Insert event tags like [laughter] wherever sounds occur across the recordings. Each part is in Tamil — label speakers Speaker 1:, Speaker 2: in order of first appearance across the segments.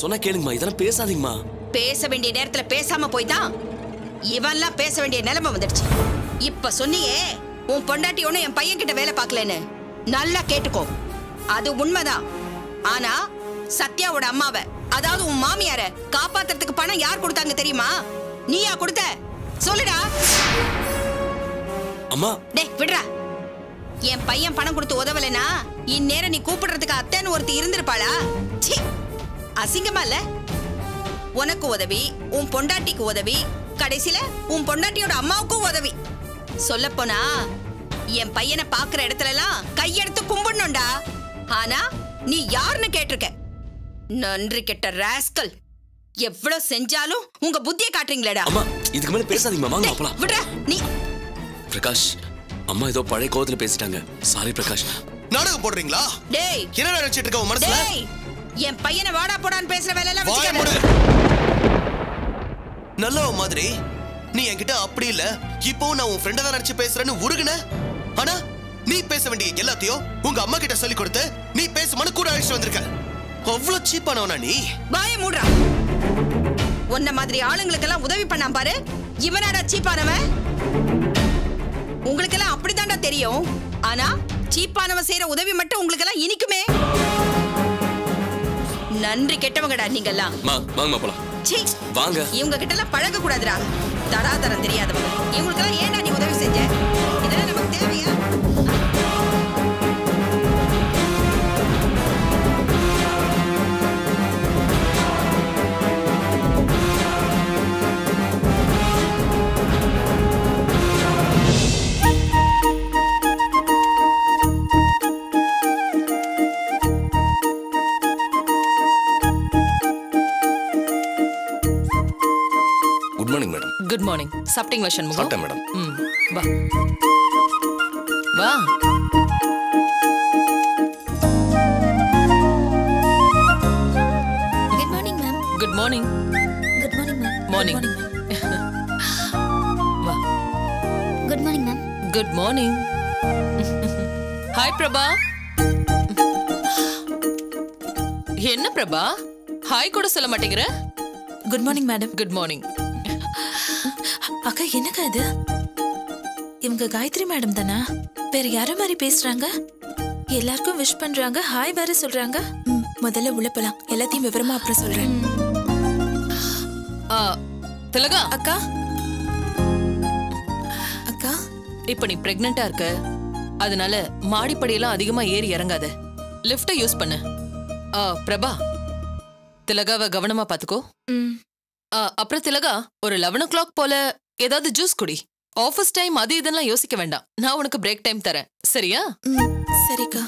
Speaker 1: சொன்னா கேளுங்கம்மா. இதெல்லாம் பேசாதீங்கம்மா.
Speaker 2: பேச வேண்டிய நேரத்துல பேசாம போய் தான் இவன்லாம் பேச வேண்டிய நிலைமை வந்துடுச்சு. இப்ப சொன்னியே உன் பொண்டாட்டி ஒண்ணு என் பையன் கிட்ட வேலை பார்க்கலன்னு. நல்லா கேட்டுக்கோ. அது உண்மைதான். ஆனா சத்யாவோட அம்மாவை அதாவது உன் மாமியார காப்பாத்துறதுக்கு பணம் யார் கொடுத்தாங்க தெரியுமா? நீயா கொடுத்த? சொல்லுடா.
Speaker 1: அம்மா.
Speaker 2: டேய் விடுறா. என் பையன் பணம் கொடுத்து உதவலைனா இந்நேரம் நீ கூப்பிடுறதுக்கு அத்தைன்னு ஒருத்தி இருந்திருப்பாளா? ச்சீ. அசிங்கமா இல்ல? உனக்கு உதவி உன் பொண்டாட்டிக்கு உதவி கடைசியில உன் பொண்டாட்டியோட அம்மாவுக்கும் உதவி. சொல்லப்போனா என் பையனை பாக்குற இடத்துல எல்லாம் கையெடுத்து கும்பிடணும்டா. ஆனா நீ யாருன்னு கேட்டிருக்க? நன்றி கெட்ட ராஸ்கல் எவ்வளவு செஞ்சாலும் உங்க புத்தியை காட்டுறீங்களேடா.
Speaker 1: அம்மா இதுக்கு மேல பேசாதீங்கம்மா வாங்க அப்பலாம்
Speaker 2: விடுறா நீ.
Speaker 1: பிரகாஷ் அம்மா ஏதோ பழைய கோவத்துல பேசிட்டாங்க. சாரி பிரகாஷ்.
Speaker 3: நாடகம் போடுறீங்களா?
Speaker 2: டேய்.
Speaker 3: என்ன நினைச்சிட்டு இருக்க உன் மனசுல?
Speaker 2: டேய். என் பையனை வாடா போடான்னு பேசுற வேலை எல்லாம்
Speaker 3: வாய மூடு.
Speaker 2: வச்சுக்காத
Speaker 3: நல்ல மாதிரி. நீ என்கிட்ட அப்படி இல்ல. இப்போ நான் உன் ஃப்ரெண்டா தான் நினைச்சு பேசுறேன்னு உருகுன. ஆனா நீ பேச வேண்டிய எல்லாத்தையும் உங்க அம்மா கிட்ட சொல்லி கொடுத்து நீ பேசுமான்னு கூட அழைச்சிட்டு வந்திருக்க. அவ்வளவு சீப்பானவனா நீ?
Speaker 2: வாய மூடுறா. உன்ன மாதிரி ஆளுங்களுக்கெல்லாம் உதவி பண்ணாம பாரு. இவனாடா சீப்பானவன் உங்களுக்கெல்லாம் அப்படித்தான்டா தெரியும். ஆனா சீப்பானவன் செய்யற உதவி மட்டும் உங்களுக்கெல்லாம் இனிக்குமே. நன்றி கெட்டவங்கடா நீங்கெல்லாம்.
Speaker 1: வாங்கம்மா போலாம்.
Speaker 2: சீ
Speaker 1: வாங்க.
Speaker 2: இவங்க கிட்ட எல்லாம் பழக கூடாதுடா தராதரம் தெரியாதவங்க. இவங்களுக்கெல்லாம் ஏன்டா நீ உதவி செஞ்ச? இதெல்லாம் நமக்கு தேவையா?
Speaker 4: சாப்பிட்டீங்களா சண்முகம்
Speaker 1: சாப்பிட்டேன் மேடம்.
Speaker 4: ம் வா. வா.
Speaker 5: Good morning ma'am
Speaker 4: good morning
Speaker 5: good morning ma'am
Speaker 4: morning வா.
Speaker 5: Good morning ma'am
Speaker 4: good morning hi Prabha என்ன பிரபா ஹாய் கூட சொல்ல மாட்டேங்கிற?
Speaker 6: Good morning madam
Speaker 4: good morning
Speaker 6: அக்கா என்னக்கா இது? இவங்க காயத்ரி மேடம் தானா? வேற யார மாதிரி பேசுறாங்க? எல்லாருக்கும் விஷ் பண்றாங்க ஹாய் வேற சொல்றாங்க. முதல்ல உள்ள போலாம். எல்லாத்தையும் விவரமா அப்புறம் சொல்றேன்.
Speaker 4: ஆ, திலகா.
Speaker 6: அக்கா. அக்கா.
Speaker 4: இப்ப நீ பிரெக்னண்டா இருக்க. அதனால மாடிப்படியெல்லாம் அதிகமா ஏறி இறங்காத. லிஃப்ட்டை யூஸ் பண்ணு. ஆ, பிரபா. திலகாவை கவனமா பாத்துக்கோ. அப்புறம் திலகா ஒரு லெவன் ஓ கிளாக் போல ஏதாவது ஜூஸ் குடி. ஆஃபீஸ் டைம் அது இதெல்லாம் யோசிக்க வேண்டாம். நான் உனக்கு பிரேக் டைம் தரேன். சரியா?
Speaker 6: சரிக்கா.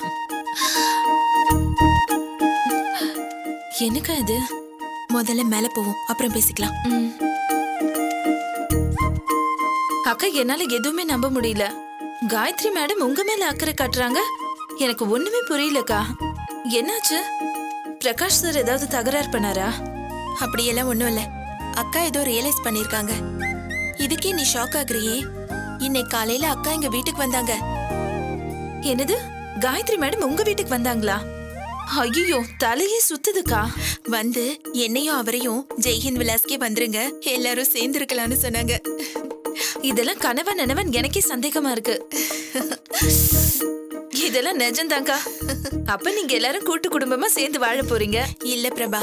Speaker 6: என்னக்கா இது? முதல்ல மேல போவோம். அப்புறம் பேசிக்கலாம். அக்கா என்னால எதுவுமே நம்ப முடியல. காயத்ரி மேடம் உங்க மேல அக்கறை காட்டுறாங்க. எனக்கு ஒண்ணுமே புரியலக்கா. என்னாச்சு? பிரகாஷ் சார் ஏதாவது தகராறு பண்ணாரா?
Speaker 7: அப்படியெல்லாம் ஒண்ணும் இல்ல. அக்கா ஏதோ ரியலைஸ் பண்ணிருக்காங்க இதுக்கே நீ ஷாக் ஆகுறியே. இன்னைக்கு காலையில அக்கா எங்க வீட்டுக்கு வந்தாங்க.
Speaker 6: என்னது? காயத்ரி மேடம் உங்க வீட்டுக்கு வந்தாங்களா? ஐயோ தலையே சுத்துதுக்கா.
Speaker 7: வந்து என்னையும் அவரையும் ஜெய்ஹிந்த் விலாஸ்க்கே வந்துருங்க. எல்லாரும் சேர்ந்து இருக்கலாம்னு சொன்னாங்க.
Speaker 6: இதெல்லாம் கணவன் நனவன் எனக்கே சந்தேகமா இருக்கு. இதெல்லாம் நிஜம்தான்க்கா. அப்ப நீங்க எல்லாரும் கூட்டு குடும்பமா சேர்ந்து வாழ போறீங்க?
Speaker 7: இல்ல பிரபா.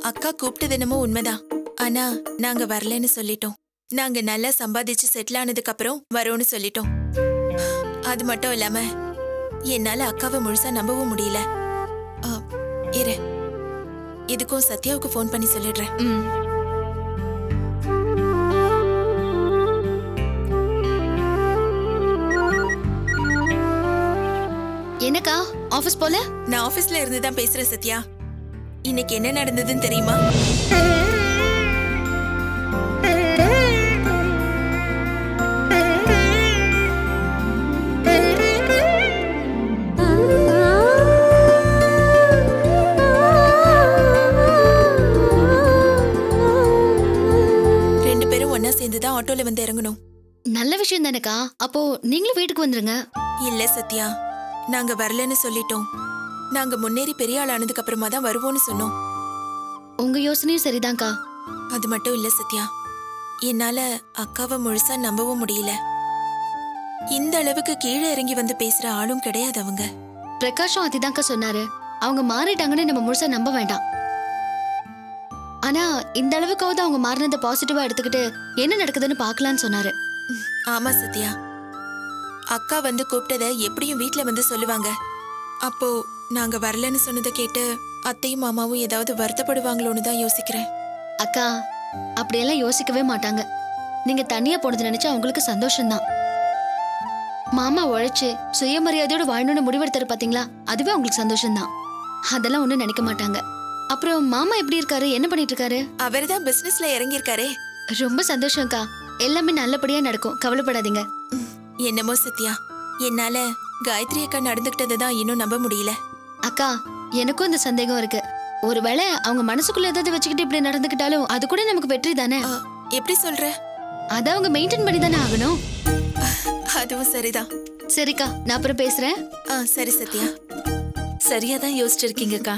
Speaker 7: அக்கா கூப்பிட்டது என்னமோ உண்மைதான். ஆனா நாங்க வரலன்னு சொல்லிட்டோம். நாங்க நல்லா சம்பாதிச்சு செட்டில் ஆனதுக்கு அப்புறம் வரோம்னு சொல்லிட்டோம். அது மட்டும் இல்லாம என்னால அக்காவை முழுசா நம்பவும் முடியல. இரு. இதுக்கும் சத்யாவுக்கு ஃபோன் பண்ணி சொல்லிடுறேன்.
Speaker 5: என்னக்கா ஆபீஸ் போல?
Speaker 7: நான் ஆபீஸ்ல இருந்து தான் பேசுறேன் சத்யா. இன்னைக்கு என்ன நடந்ததுன்னு தெரியுமா? ஆட்டோல வந்து இறங்கணும்.
Speaker 5: நல்ல விஷயம் தானேக்கா. அப்போ நீங்களும் வீட்டுக்கு வந்துருங்க.
Speaker 7: இல்ல சத்யா. நாங்க வரலன்னு சொல்லிட்டோம். நாங்க முன்னேறி பெரிய ஆள் ஆனதுக்கு அப்புறமா தான் வருவோம்னு சொன்னோம்.
Speaker 5: உங்க யோசனையும் சரிதான்க்கா.
Speaker 7: அது மட்டும் இல்ல சத்யா. என்னால அக்காவை முழுசா நம்பவும் முடியல. இந்த அளவுக்கு கீழே இறங்கி வந்து பேசுற ஆளும் கிடையாது அவங்க.
Speaker 5: பிரகாஷும் அதுதான்க்கா சொன்னாரு. அவங்க மாறிட்டாங்கன்னு நம்ம முழுசா நம்ப வேண்டாம். ஆனா இந்த அளவுக்காவது அவங்க மாறினதை பாசிட்டிவா எடுத்துக்கிட்டு என்ன நடக்குதுன்னு பார்க்கலான்னு சொன்னாரு.
Speaker 7: ஆமா சத்யா. அக்கா வந்து கூப்பிட்டதை எப்படியும் வீட்ல வந்து சொல்லுவாங்க. அப்போ நாங்க வரலன்னு சொன்னதை கேட்டு அத்தையும் மாமாவும் ஏதாவது வருத்தப்படுவாங்களோன்னு தான் யோசிக்கிறேன்.
Speaker 5: அக்கா அப்படியெல்லாம் யோசிக்கவே மாட்டாங்க. நீங்க தனியா போனது நினைச்சா அவங்களுக்கு சந்தோஷம்தான். மாமா உழைச்சு சுயமரியாதையோட வாழணும்னு முடிவெடுத்தாரு பாத்தீங்களா? அதுவே அவங்களுக்கு சந்தோஷம்தான். அதெல்லாம் ஒண்ணும் நினைக்க மாட்டாங்க. அப்புறம் மாமா எப்படி இருக்காரு? என்ன பண்ணிட்டு இருக்காரு
Speaker 7: அவர் தான் பிசினஸ்ல இறங்கியிருக்காரே.
Speaker 5: ரொம்ப சந்தோஷம்க்கா. எல்லாமே நல்லபடியா நடக்கும். கவலைப்படாதீங்க.
Speaker 7: என்னமோ சத்யா. என்னால காயத்ரி அக்கா நடந்துகிட்டதை தான் இன்னும் நம்ப முடியல.
Speaker 5: அக்கா எனக்கும் இந்த சந்தேகம் இருக்கு. ஒருவேளை அவங்க மனசுக்குள்ள ஏதாவது வச்சுக்கிட்டு இப்படி நடந்துக்கிட்டாலும் அது கூட நமக்கு வெற்றி தானே?
Speaker 7: எப்படி சொல்ற?
Speaker 5: அதை அவங்க மெயின்டைன் பண்ணி தானே ஆகணும்.
Speaker 7: அதுவும் சரிதான்.
Speaker 5: சரிக்கா நான் அப்புறம் பேசுறேன்.
Speaker 7: ஆ சரி சத்யா.
Speaker 8: சரியா தான் யோசிச்சிருக்கீங்கக்கா.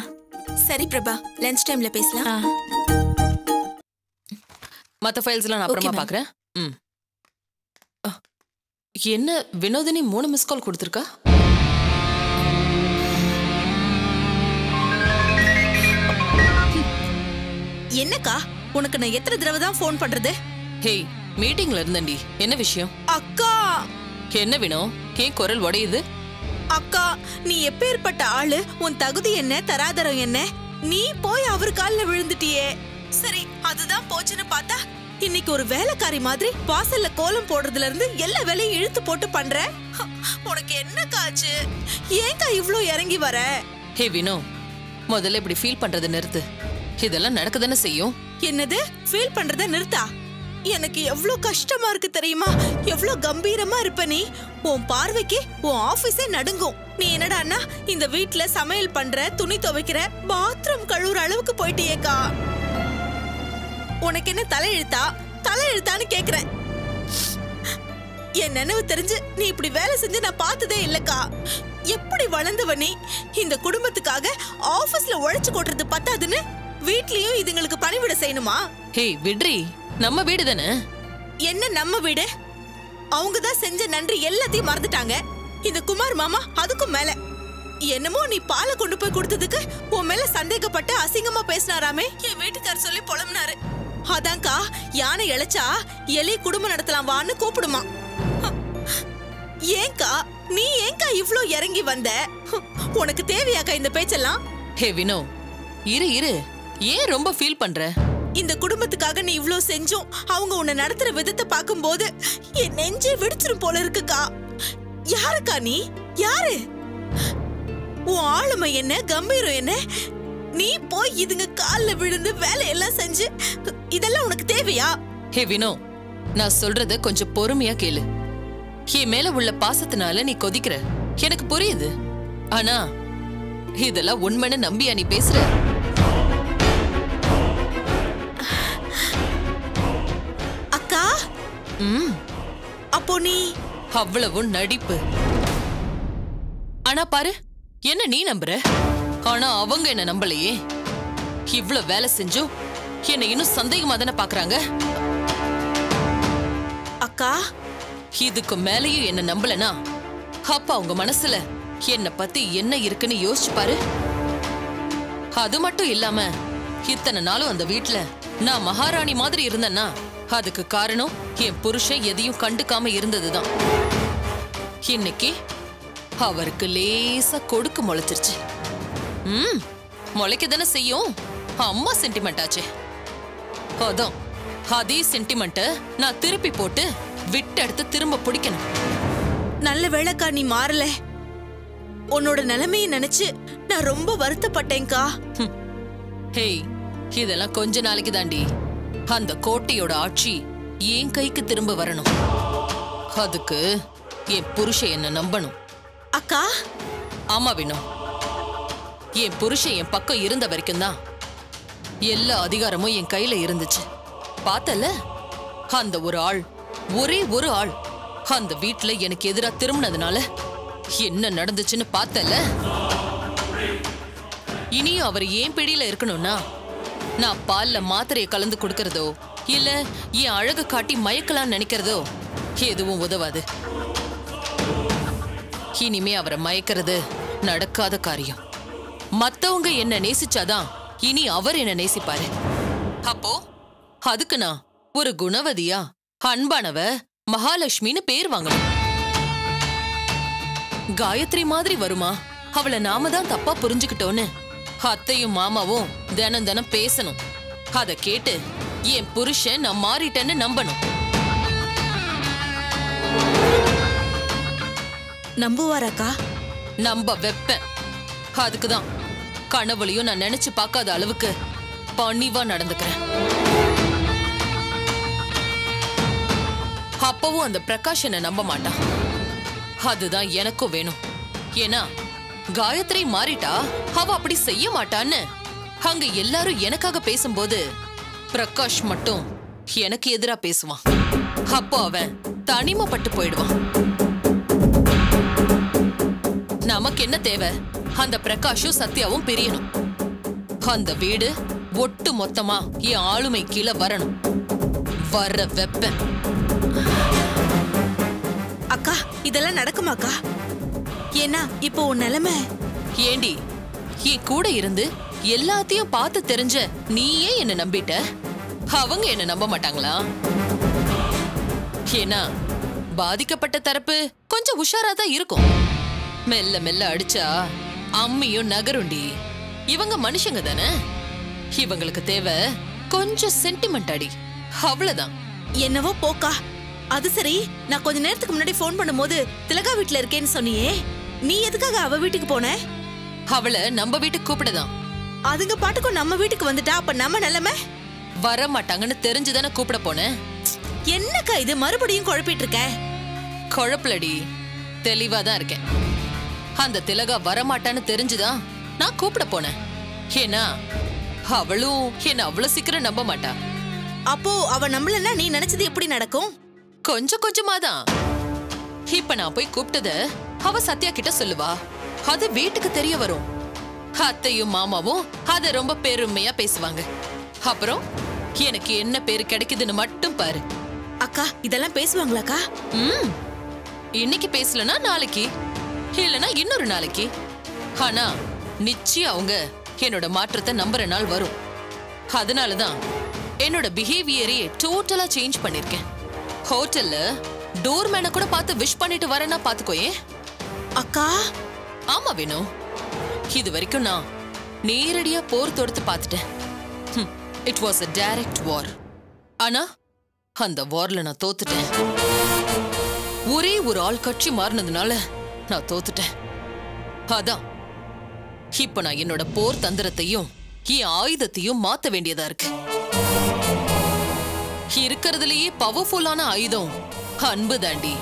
Speaker 7: சரி பிரபா. லஞ்ச் டைம்ல பேசலாம்.
Speaker 4: மத்த ஃபைல்ஸ்லாம் நான் அப்புறமா. பார்க்கறேன் ம். என்ன வினோதினி மூணு மிஸ் கால் கொடுத்துருக்கா?
Speaker 9: என்னக்கா? உனக்கு நான் எத்தனை தடவை தான் ஃபோன் பண்றது?
Speaker 4: ஹேய் மீட்டிங்ல இருந்தேன்டி. என்ன விஷயம்?
Speaker 9: அக்கா!
Speaker 4: என்ன வினோ? ஏன் குரல் உடையுது.
Speaker 9: அக்கா நீ எப்பேற்பட்ட ஆளு? உன் தகுதி என்ன? தராதரம் என்ன? நீ போய் அவர் கால்ல விழுந்துட்டியே. சரி அதுதான் போச்சுன்னு பார்த்தா இன்னைக்கு ஒரு வேலைக்காரி மாதிரி வாசல்ல கோலம் போடுறதுல இருந்து எல்லா வேலையும் இழுத்து போட்டு பண்ற? உனக்கு என்னக்கா ஆச்சு ஏன்க்கா இவ்ளோ இறங்கி வர?
Speaker 4: ஹே வினோ முதல்ல இப்படி ஃபீல் பண்றதை நிறுத்து. இதெல்லாம் நடக்கதானே செய்யும்.
Speaker 9: என்னது? ஃபீல் பண்றத நிறுத்தா? எனக்கு எவ்வளோ கஷ்டமா இருக்கு தெரியுமா? எவ்வளோ கம்பீரமா இருப்ப நீ? உன் பார்வைக்கு உன் ஆபீஸே நடுங்கும். நீ என்னடான்னா இந்த வீட்ல சமையல் பண்ற துணி துவைக்கிற பாத்ரூம் கழுவுற அளவுக்கு போயிட்டியேக்கா? உனக்கு என்ன தலையெழுத்தா? தலையெழுத்தான்னு கேக்குறேன். என் நினைவு தெரிஞ்சு நீ இப்படி வேலை செஞ்சு நான் பார்த்ததே இல்லக்கா. எப்படி வளர்ந்தவ நீ? இந்த குடும்பத்துக்காக ஆபீஸ்ல உழைச்சு கொட்டுறது பத்தாதுன்னு? வீட்லயும் இதுங்களுக்கு பணிவிட செய்யணுமா?
Speaker 4: ஹே விட்ரி நம்ம வீடு தானே?
Speaker 9: என்ன நம்ம வீடு? அவங்க தான் செஞ்ச நன்றி எல்லாத்தையும் மறந்துட்டாங்க. இந்த குமார் மாமா அதுக்கும் மேல. என்னமோ நீ பாலை கொண்டு போய் கொடுத்ததுக்கு உன் மேல சந்தேகப்பட்டு அசிங்கமா பேசினாராமே. என் வீட்டுக்கார் சொல்லி புலம்புனாரு. அதான்க்கா யானை இழைச்சா எலி குடும்பம் நடத்தலாம் வான்னு கூப்பிடுமா. ஏன்க்கா நீ ஏன்க்கா இவ்ளோ இறங்கி வந்த. உனக்கு தேவையாக்கா இந்த பேச்செல்லாம்?
Speaker 4: ஹே வினோ இரு இரு. ஏன் ரொம்ப ஃபீல் பண்ற?
Speaker 9: இந்த குடும்பத்துக்காக நீ இவ்ளோ செஞ்சும் அவங்க உன்னை நடத்துற விதத்தை பார்க்கும்போது என் நெஞ்சே வெடிச்சிரும் போல இருக்குக்கா. யாருக்கா நீ? யாரு? உன் ஆளுமை என்ன? கம்பீரம் என்ன? நீ போய் இதுங்க கால்ல விழுந்து வேலையெல்லாம் செஞ்சு இதெல்லாம் உனக்கு தேவையா?
Speaker 4: ஹே வினோ நான் சொல்றத கொஞ்சம் பொறுமையா கேளு. என் மேல உள்ள பாசத்தினால நீ கொதிக்கிற. எனக்கு புரியுது. ஆனா இதெல்லாம் உண்மைன்னு நம்பியா நீ பேசுற?
Speaker 9: அப்போ நீ?
Speaker 4: அவ்வளவு நடிப்பு. ஆனா பாரு என்ன நீ நம்புற? ஆனா அவங்க என்ன நம்பலையே. இவ்ளோ வேலை செஞ்சும் என்ன இன்னும் சந்தேகமா தானே பாக்குறாங்க?
Speaker 9: அக்கா?
Speaker 4: இதுக்கு மேலயும் என்ன நம்பலனா அப்ப அவங்க மனசுல என்ன பத்தி என்ன இருக்குன்னு யோசிச்சு பாரு. அது மட்டும் இல்லாம இத்தனை நாளும் அந்த வீட்ல நான் மகாராணி மாதிரி இருந்தேன்னா அதுக்கு காரணம் என் புருஷன் எதையும் கண்டுக்காம இருந்ததுதான். இன்னைக்கு அவருக்கு லேசா கொடுக்கு முளைச்சிருச்சு. ம் முளைக்க தானே செய்யும்? அம்மா சென்டிமெண்ட் ஆச்சே. அதான் அதே சென்டிமெண்ட்ட நான் திருப்பி போட்டு விட்டெடுத்து திரும்ப பிடிக்கணும்.
Speaker 9: நல்ல வேளைக்கா நீ மாறல. உன்னோட நிலைமைய நினைச்சு நான் ரொம்ப வருத்தப்பட்டேன்க்கா.
Speaker 4: ஹேய் இதெல்லாம் கொஞ்ச நாளைக்கு தாண்டி. அந்த கோட்டையோட ஆட்சி என் கைக்கு திரும்ப வரணும். அதுக்கு என் புருஷன் என்ன நம்பணும்.
Speaker 9: அக்கா?
Speaker 4: ஆமா வேணும் என் புருஷன் என் பக்கம் இருந்த வரைக்கும் தான் எல்லா அதிகாரமும் என் கையில இருந்துச்சு. பார்த்தல? அந்த ஒரு ஆள் ஒரே ஒரு ஆள் அந்த வீட்ல எனக்கு எதிரா திரும்பினதுனால என்ன நடந்துச்சுன்னு பார்த்தல? இனியும் அவர் ஏன் பிடியில இருக்கணும்னா நான் பால்ல மாத்திரையை கலந்து கொடுக்கறதோ இல்ல என் அழகு காட்டி மயக்கலாம்னு நினைக்கிறதோ எதுவும் உதவாது. இனிமே அவரை மயக்கிறது நடக்காத காரியம். மத்தவங்க என்ன நேசிச்சாதான் இனி அவர் என்ன நேசிப்பாரு. அப்போ அதுக்கு நான் ஒரு குணவதியா அன்பானவ மகாலட்சுமின்னு பேர் வாங்கணும். காயத்ரி மாதிரி வருமா? அவளை நாம தான் தப்பா புரிஞ்சுக்கிட்டோன்னு அத்தையும் மாமாவும் தினம் தினம் பேசணும். அத கேட்டு என் புருஷன் நான் மாறிட்டேன்னு நம்பணும்.
Speaker 8: நம்புவாராக்கா?
Speaker 4: நம்ப வெப்பேன். அதுக்குதான் கனவுலையும் நான் நினைச்சு பார்க்காத அளவுக்கு பணிவா நடந்துக்கிறேன். அப்பவும் அந்த பிரகாஷ் என்னை நம்ப மாட்டான். அதுதான் எனக்கும் வேணும். ஏன்னா காயத்ரி மாறிட்டா? அவ அப்படி செய்ய மாட்டான்னு. அங்க எல்லாரும் எனக்காக பேசும்போது பிரகாஷ் மட்டும் எனக்கு எதிரா பேசுவான். அப்போ அவன் தனிமைப்பட்டு போயிடுவான். நமக்கு என்ன தேவை? அந்த பிரகாஷும் சத்யாவும் பிரியணும். அந்த வீடு ஒட்டு மொத்தமா என் ஆளுமை கீழே வரணும். வர்ற வெப்ப
Speaker 8: அக்கா இதெல்லாம் நடக்குமாக்கா? ஏன்னா இப்போ உன் நிலைமை?
Speaker 4: ஏண்டி என் கூட இருந்து எல்லாத்தையும் பார்த்து தெரிஞ்ச நீயே என்ன நம்பிட்ட? அவங்க என்ன நம்ப மாட்டாங்களா? ஏன்னா பாதிக்கப்பட்ட தரப்பு கொஞ்சம் உஷாரா தான் இருக்கும். மெல்ல மெல்ல அடிச்சா அம்மியும் நகருண்டி. இவங்க மனுஷங்க தானே? இவங்களுக்கு தேவை கொஞ்சம் சென்டிமெண்ட் அடி. அவ்வளவுதான்.
Speaker 8: என்னவோ போக்கா. அது சரி நான் கொஞ்ச நேரத்துக்கு முன்னாடி ஃபோன் பண்ணும்போது திலகா வீட்ல இருக்கேன்னு சொன்னியே. நீ எதுக்காக அவ வீட்டுக்கு போன?
Speaker 4: அவளை நம்ம வீட்டுக்கு கூப்பிடதான்.
Speaker 8: அதுங்க பாட்டுக்கும் நம்ம வீட்டுக்கு வந்துட்டா அப்ப நம்ம நிலைமை?
Speaker 4: வர மாட்டாங்கன்னு தெரிஞ்சுதானே கூப்பிட போனேன்
Speaker 8: என்னக்கா இது? மறுபடியும் குழப்பிட்டு இருக்க?
Speaker 4: குழப்பலடி. தெளிவா தான் இருக்கேன். அந்த திலகா வரமாட்டான்னு தெரிஞ்சுதான் நான் கூப்பிட போனேன் ஏன்னா அவளும் என்ன அவ்வளவு சீக்கிரம் நம்ப மாட்டா.
Speaker 8: அப்போ அவ நம்மளன்னா நீ நினைச்சது எப்படி நடக்கும்?
Speaker 4: கொஞ்சம் கொஞ்சமா தான் இப்ப நான் போய் கூப்பிட்டத அவ சத்யா கிட்ட சொல்லுவா. அது வீட்டுக்கு தெரிய வரும். அத்தையும் மாமாவும் அத ரொம்ப பெருமையா பேசுவாங்க. அப்புறம் எனக்கு என்ன பேரு கிடைக்குதுன்னு மட்டும் பாரு.
Speaker 8: அக்கா இதெல்லாம் பேசுவாங்களாக்கா?
Speaker 4: ம். இன்னைக்கு பேசலனா நாளைக்கு. இல்லனா இன்னொரு நாளைக்கு. ஆனா நிச்சயம் அவங்க என்னோட மாற்றத்தை நம்புற நாள் வரும். அதனால தான் என்னோட பிஹேவியரையே டோட்டலா சேஞ்ச் பண்ணிருக்கேன். ஹோட்டல்ல டோர்மேனை கூட பார்த்து விஷ் பண்ணிட்டு வரேன்னா பாத்துக்கோயே
Speaker 8: அக்கா?
Speaker 4: ஆமா வேணு இது வரைக்கும் நான் நேரடியா போர் தொடுத்து பார்த்துட்டேன். It was a direct war ஆனா அந்த வார்ல நான் தோத்துட்டேன். ஒரே ஒரு ஆள் கட்சி மாறினதுனால நான் தோத்துட்டேன். அதான். இப்ப நான் என்னோட போர் தந்திரத்தையும் என் ஆயுதத்தையும் மாத்த வேண்டியதா இருக்கு. இருக்கிறதுலயே பவர்ஃபுல்லான ஆயுதம் அன்பு தாண்டி.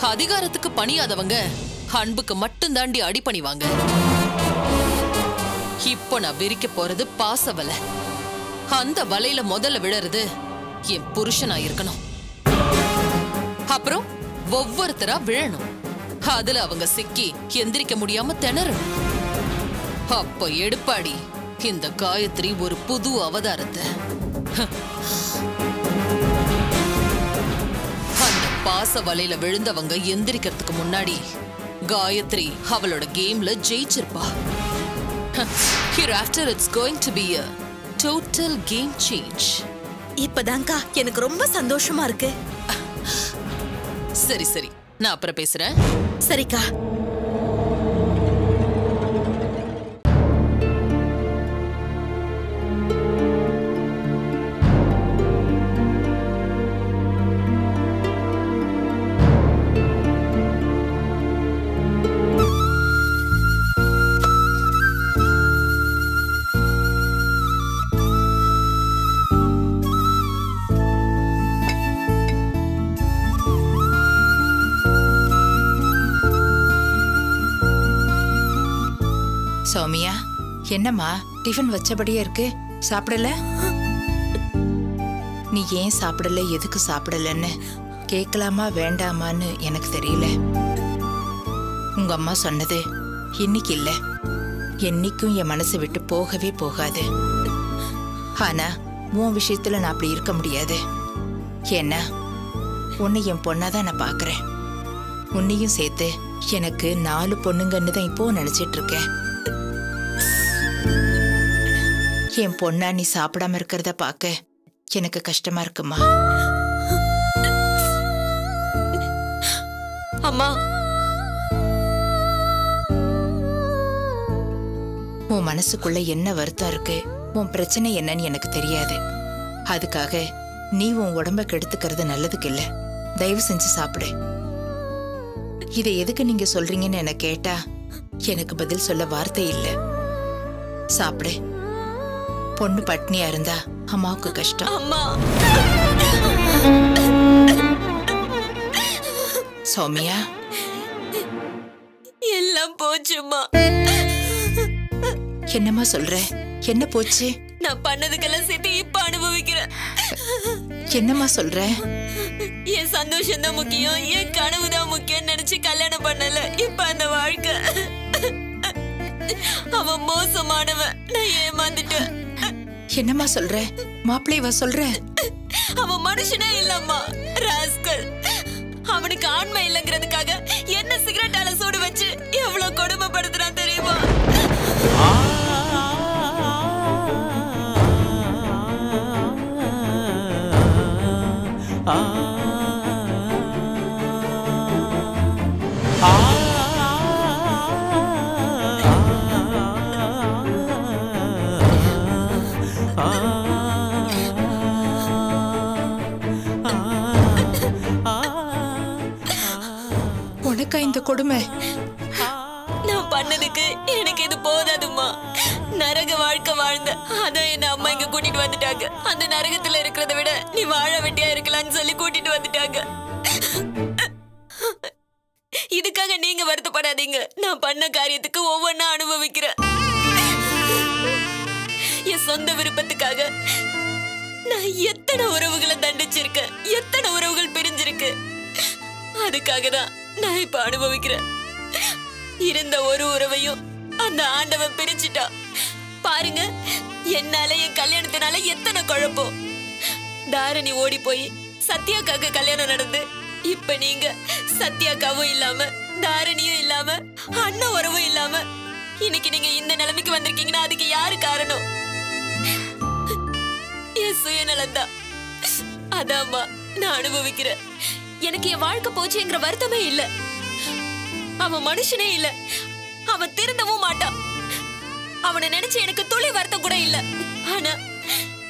Speaker 4: அதிகாரத்துக்கு பணியாதவங்க அன்புக்கு மட்டும் தாண்டி அடிபணிவாங்க. இப்போ நான் விரிக்க போறது பாச வலை அந்த வலையில முதல்ல விழறது என் புருஷனா இருக்கணும். அப்புறம் ஒவ்வொருத்தரா விழணும். அதுல அவங்க சிக்கி எந்திரிக்க முடியாம திணறணும். அப்ப எடுப்பாடி இந்த காயத்ரி ஒரு புது அவதாரத்தை. அந்த பாச வலையில விழுந்தவங்க எந்திரிக்கிறதுக்கு முன்னாடி காயத்ரி அவளோட கேம்ல ஜெயிச்சிருப்பா. Here after it's going to be a total game change
Speaker 8: இப்பதான்க்கா எனக்கு ரொம்ப சந்தோஷமா இருக்கு.
Speaker 4: சரி சரி. நான் அப்புறம் பேசுறேன்.
Speaker 8: சரிக்கா.
Speaker 10: என்னம்மா? டிஃபன் வச்சபடியே இருக்கு. சாப்பிடல? நீ ஏன் சாப்பிடல? எதுக்கு சாப்பிடலன்னு? கேட்கலாமா வேண்டாமான்னு எனக்கு தெரியல. உங்க அம்மா சொன்னது இன்னைக்கு இல்லை. என்னைக்கும் என் மனசை விட்டு போகவே போகாது. ஆனா உன் விஷயத்துல நான் அப்படி இருக்க முடியாது. ஏன்னா உன்னை என் பொண்ணாதான் நான் பாக்குறேன். உன்னையும் சேர்த்து எனக்கு நாலு பொண்ணுங்கன்னு தான் இப்போ நினைச்சிட்டு இருக்கேன். என் பொண்ணா நீ சாப்பிடாம இருக்கிறத பார்க்க எனக்கு கஷ்டமா இருக்குமா?
Speaker 8: அம்மா.
Speaker 10: உன் மனசுக்குள்ள என்ன வருத்தம் இருக்கு? உன் பிரச்சனை என்னன்னு எனக்கு தெரியாது. அதுக்காக நீ உன் உடம்ப கெடுத்துக்கிறது நல்லதுக்கு இல்ல. தயவு செஞ்சு சாப்பிடு. இதை எதுக்கு நீங்க சொல்றீங்கன்னு என்ன கேட்டா எனக்கு பதில் சொல்ல வார்த்தை இல்ல. சாப்பிடு. பொண்ணு பட்னியா இருந்தா அம்மாவுக்கு கஷ்டம்.
Speaker 8: அம்மா.
Speaker 10: சௌமியா?
Speaker 8: எல்லாம் போச்சும்மா.
Speaker 10: என்னம்மா சொல்ற? என்ன போச்சு?
Speaker 8: நான் பண்ணதுக்கெல்லாம் சேர்த்து இப்ப அனுபவிக்கிறேன்.
Speaker 10: என்னம்மா சொல்ற?
Speaker 8: என் சந்தோஷம் தான் முக்கியம். என் கனவு தான் முக்கியம் நினைச்சு கல்யாணம் பண்ணல. இப்ப அந்த வாழ்க்கை. அவன் மோசமானவன். நான் ஏமாந்துட்டேன்.
Speaker 10: என்னம்மா சொல்ற? மாப்பிள்ளைவா சொல்ற?
Speaker 8: அவன் மனுஷனே இல்லம்மா. ராஸ்கல். அவனுக்கு ஆண்மை இல்லைங்கிறதுக்காக என்ன சிகரெட்டால சூடு வச்சு எவ்வளவு கொடுமைப்படுத்துறான்
Speaker 10: அக்கா இந்த கொடுமை.
Speaker 8: நான் பண்ணதுக்கு எனக்கு இது போதாதும்மா. நரக வாழ்க்கை வாழ்ந்த அதான் என்ன அம்மா இங்க கூட்டிட்டு வந்துட்டாங்க. அந்த நரகத்துல இருக்கிறத விட நீ வாழ வெட்டியா இருக்கலாம்னு சொல்லி கூட்டிட்டு வந்துட்டாங்க. இதுக்காக நீங்க வருத்தப்படாதீங்க. நான் பண்ண காரியத்துக்கு ஒவ்வொன்னா அனுபவிக்கிறேன். என் சொந்த விருப்பத்துக்காக நான் எத்தனை உறவுகளை தண்டிச்சிருக்கேன். எத்தனை உறவுகள் பிரிஞ்சிருக்கு. அதுக்காக தான் நான் இப்ப அனுபவிக்கிறேன். இருந்த ஒரு உறவையும் அந்த ஆண்டவன் பிரிச்சுட்டான் பாருங்க என்னால என் கல்யாணத்தினால எத்தனை குழப்பம். தாரணி ஓடி போய் சத்யாக்காக்கு கல்யாணம் நடந்து இப்ப நீங்க சத்யாக்காவும் இல்லாம தாரணியும் இல்லாம அண்ணன் உறவும் இல்லாம இன்னைக்கு நீங்க இந்த நிலைமைக்கு வந்திருக்கீங்கன்னா அதுக்கு யாரு காரணம்? என் சுயநலம்தான். அதாம்மா நான் அனுபவிக்கிறேன். எனக்கு என் வாழ்க்கை போச்சுங்கிற வருத்தமே இல்ல. அவன் மனுஷனே இல்ல. அவன் திருந்தவும் மாட்டான். அவனை நினைச்சு எனக்கு துளி வருத்தம் கூட இல்ல. ஆனா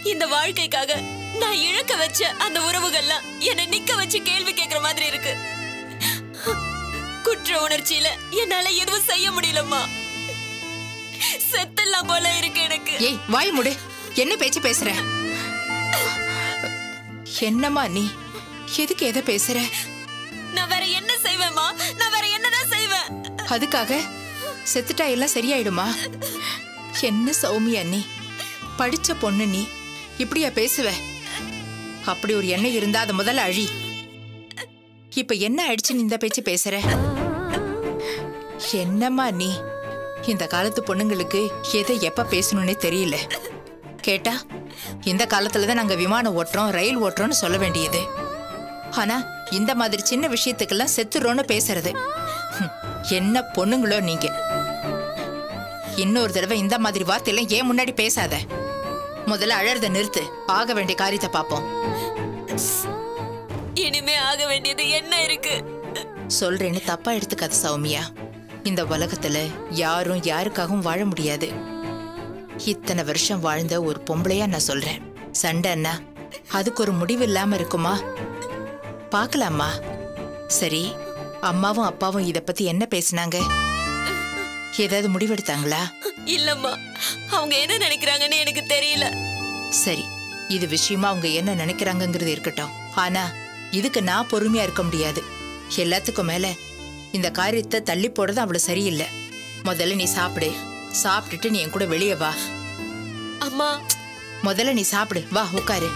Speaker 8: இந்த வாழ்க்கைக்காக நான் இழக்க வச்ச அந்த உறவுகள்லாம் என்னை நிக்க வச்சு கேள்வி கேட்கிற மாதிரி இருக்கு. குற்ற உணர்ச்சியில என்னால எதுவும் செய்ய முடியலம்மா. செத்தெல்லாம் போல இருக்கு எனக்கு.
Speaker 10: ஏய் வாய் முடு. என்ன பேச்சு பேசுற? என்னம்மா நீ? எதுக்கு எதை பேசுற?
Speaker 8: நான் வேற என்ன செய்வேம்மா? நான் வேற என்னதான் செய்வேன்?
Speaker 10: அதுக்காக செத்துட்டா எல்லாம் சரியாயிடுமா? என்ன சௌமியா நீ? படிச்ச பொண்ணு நீ. இப்படியா பேசுவ? அப்படி ஒரு எண்ணம் இருந்தா அதை முதல்ல அழி. இப்ப என்ன ஆயிடுச்சு நீ இந்த பேச்சு பேசுற? என்னம்மா நீ? இந்த காலத்து பொண்ணுங்களுக்கு எதை எப்ப பேசணும்னே தெரியல. கேட்டா இந்த காலத்துல தான் நாங்க விமானம் ஓட்டுறோம் ரயில் ஓட்டுறோம்னு சொல்ல வேண்டியது. ஆனா இந்த மாதிரி சின்ன விஷயத்துக்கெல்லாம் செத்துறோம்னு பேசுறது. என்ன பொண்ணுங்களோ நீங்க. இன்னொரு தடவை இந்த மாதிரி வார்த்தையெல்லாம் ஏன் முன்னாடி பேசாத? முதல்ல அழறத நிறுத்து. ஆக வேண்டிய காரியத்தை பார்ப்போம்.
Speaker 8: இனிமே ஆக வேண்டியது என்ன இருக்கு?
Speaker 10: சொல்றேன்னு தப்பா எடுத்துக்காத சௌமியா. இந்த உலகத்துல யாரும் யாருக்காகவும் வாழ முடியாது. இத்தனை வருஷம் வாழ்ந்த ஒரு பொம்பளையா நான் சொல்றேன். சண்டைன்னா அதுக்கு ஒரு முடிவு இல்லாம இருக்குமா? பார்க்கலாமா? சரி அம்மாவும் அப்பாவும் இத பத்தி என்ன பேசுனாங்க? ஏதாவது முடிவெடுத்தாங்களா?
Speaker 8: இல்லம்மா அவங்க என்ன நினைக்கிறாங்கன்னு எனக்கு தெரியல.
Speaker 10: சரி இது விஷயமா அவங்க என்ன நினைக்கிறாங்கங்கிறது இருக்கட்டும். ஆனா இதுக்கு நான் பொறுமையா இருக்க முடியாது. எல்லாத்துக்கும் மேல இந்த காரியத்தை தள்ளி போடுறது அவ்வளவு சரியில்லை. முதல்ல நீ சாப்பிடு. சாப்பிட்டுட்டு நீ என் கூட வெளியே வா.
Speaker 8: அம்மா.
Speaker 10: முதல்ல நீ சாப்பிடு. வா உட்காரு.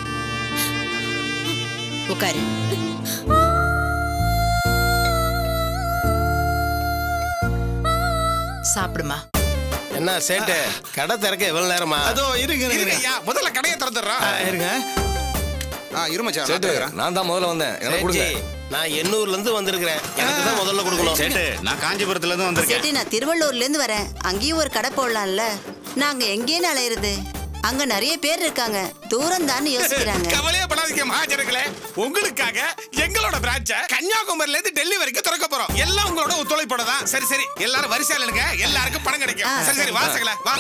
Speaker 10: உட்காரு. சாப்பிடுமா.
Speaker 11: என்ன சேட்டு? கடை திறக்க எவ்வளவு நேரமா?
Speaker 1: அதோ இருங்க இருங்க.
Speaker 12: முதல்ல கடையை திறந்துடுறோம்
Speaker 1: ஆ, இருங்க.
Speaker 12: ஆ இருமச்சா
Speaker 1: சேட்டு நான் தான் முதல்ல வந்தேன். எனக்கு கொடுங்க.
Speaker 11: நான் எண்ணூர்ல இருந்து வந்திருக்கிறேன். எனக்கு தான் முதல்ல கொடுக்கணும்.
Speaker 12: சேட்டு நான் காஞ்சிபுரத்துல இருந்து வந்திருக்கேன்.
Speaker 13: சேட்டி நான் திருவள்ளூர்ல இருந்து வரேன். அங்கேயும் ஒரு கடை போடலாம்ல. நாங்க எங்கேயும் அலையிறது? அங்க நிறைய பேர் இருக்காங்க. தூரம் தான் யோசிக்கிறாங்க. [laughs]
Speaker 12: கவலையே படாதீங்க மகாஜனங்களே. உங்களுக்காக எங்களோட பிரான்ச்ச கன்னியாகுமரியில இருந்து டெல்லி வரைக்கும் திறக்க போறோம். எல்லாம் உங்களோட ஒத்துழைப்போட தான். சரி சரி. எல்லாரும் வரிசையில இருங்க எல்லாருக்கும் பணம் கிடைக்கும். சரி சரி. வாசகல வா.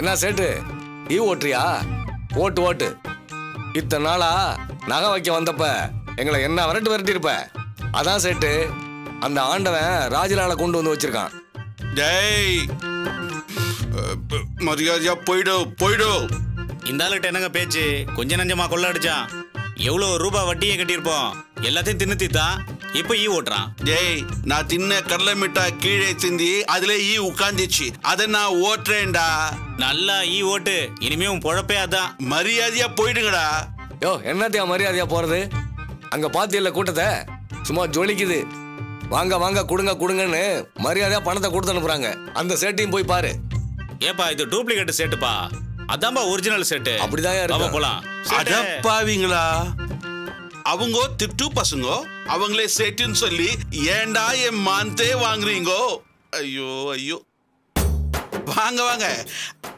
Speaker 1: என்ன சேட்டு? ஈ ஓட்டுறியா? ஓட்டு ஓட்டு. இத்தனை நாளா நகை வைக்க வந்தப்ப எங்களை என்ன விரட்டு விரட்டி இருப்ப அதான் சேட்டு. அந்த ஆண்டவன் ராஜலால கொண்டு வந்து வச்சிருக்கான்.
Speaker 12: டேய் மரியாதையா போயிடு போயிடு.
Speaker 14: இந்த ஆளுகிட்ட என்னங்க பேச்சு? கொஞ்ச நஞ்சமா கொள்ள அடிச்சான் எவ்வளவு ரூபாய் வட்டியை கட்டியிருப்போம்? எல்லாத்தையும் தின்னு தீத்தான் இப்ப ஈ ஓட்டுறான்.
Speaker 12: டேய் நான் தின்ன கடலை மிட்டாய் கீழே சிந்தி அதுல ஈ உட்காந்துச்சு அதை நான் ஓட்டுறேன்டா.
Speaker 14: நல்லா ஈ ஓட்டு. இனிமே உன் பொழப்பே அதான்.
Speaker 12: மரியாதையா போயிடுங்கடா.
Speaker 1: யோ என்னத்தையா மரியாதையா போறது? அங்க பாத்தியல்ல கூட்டத்தை சும்மா ஜொலிக்குது. வாங்க வாங்க கொடுங்க கொடுங்கன்னு மரியாதையா பணத்தை கொடுத்து அனுப்புறாங்க. அந்த சேட்டையும் போய் பாரு.
Speaker 14: ஏப்பா இது டூப்ளிகேட் செட்டுப்பா. அதான்பா ஒரிஜினல் செட்டு.
Speaker 1: அப்படிதான்.
Speaker 14: போலாம்.
Speaker 12: அடப்பாவீங்களா அவங்க திட்டு பசங்க அவங்களே சேட்டுன்னு சொல்லி ஏன்டா என் மாந்தே வாங்குறீங்கோ? ஐயோ ஐயோ. வாங்க வாங்க.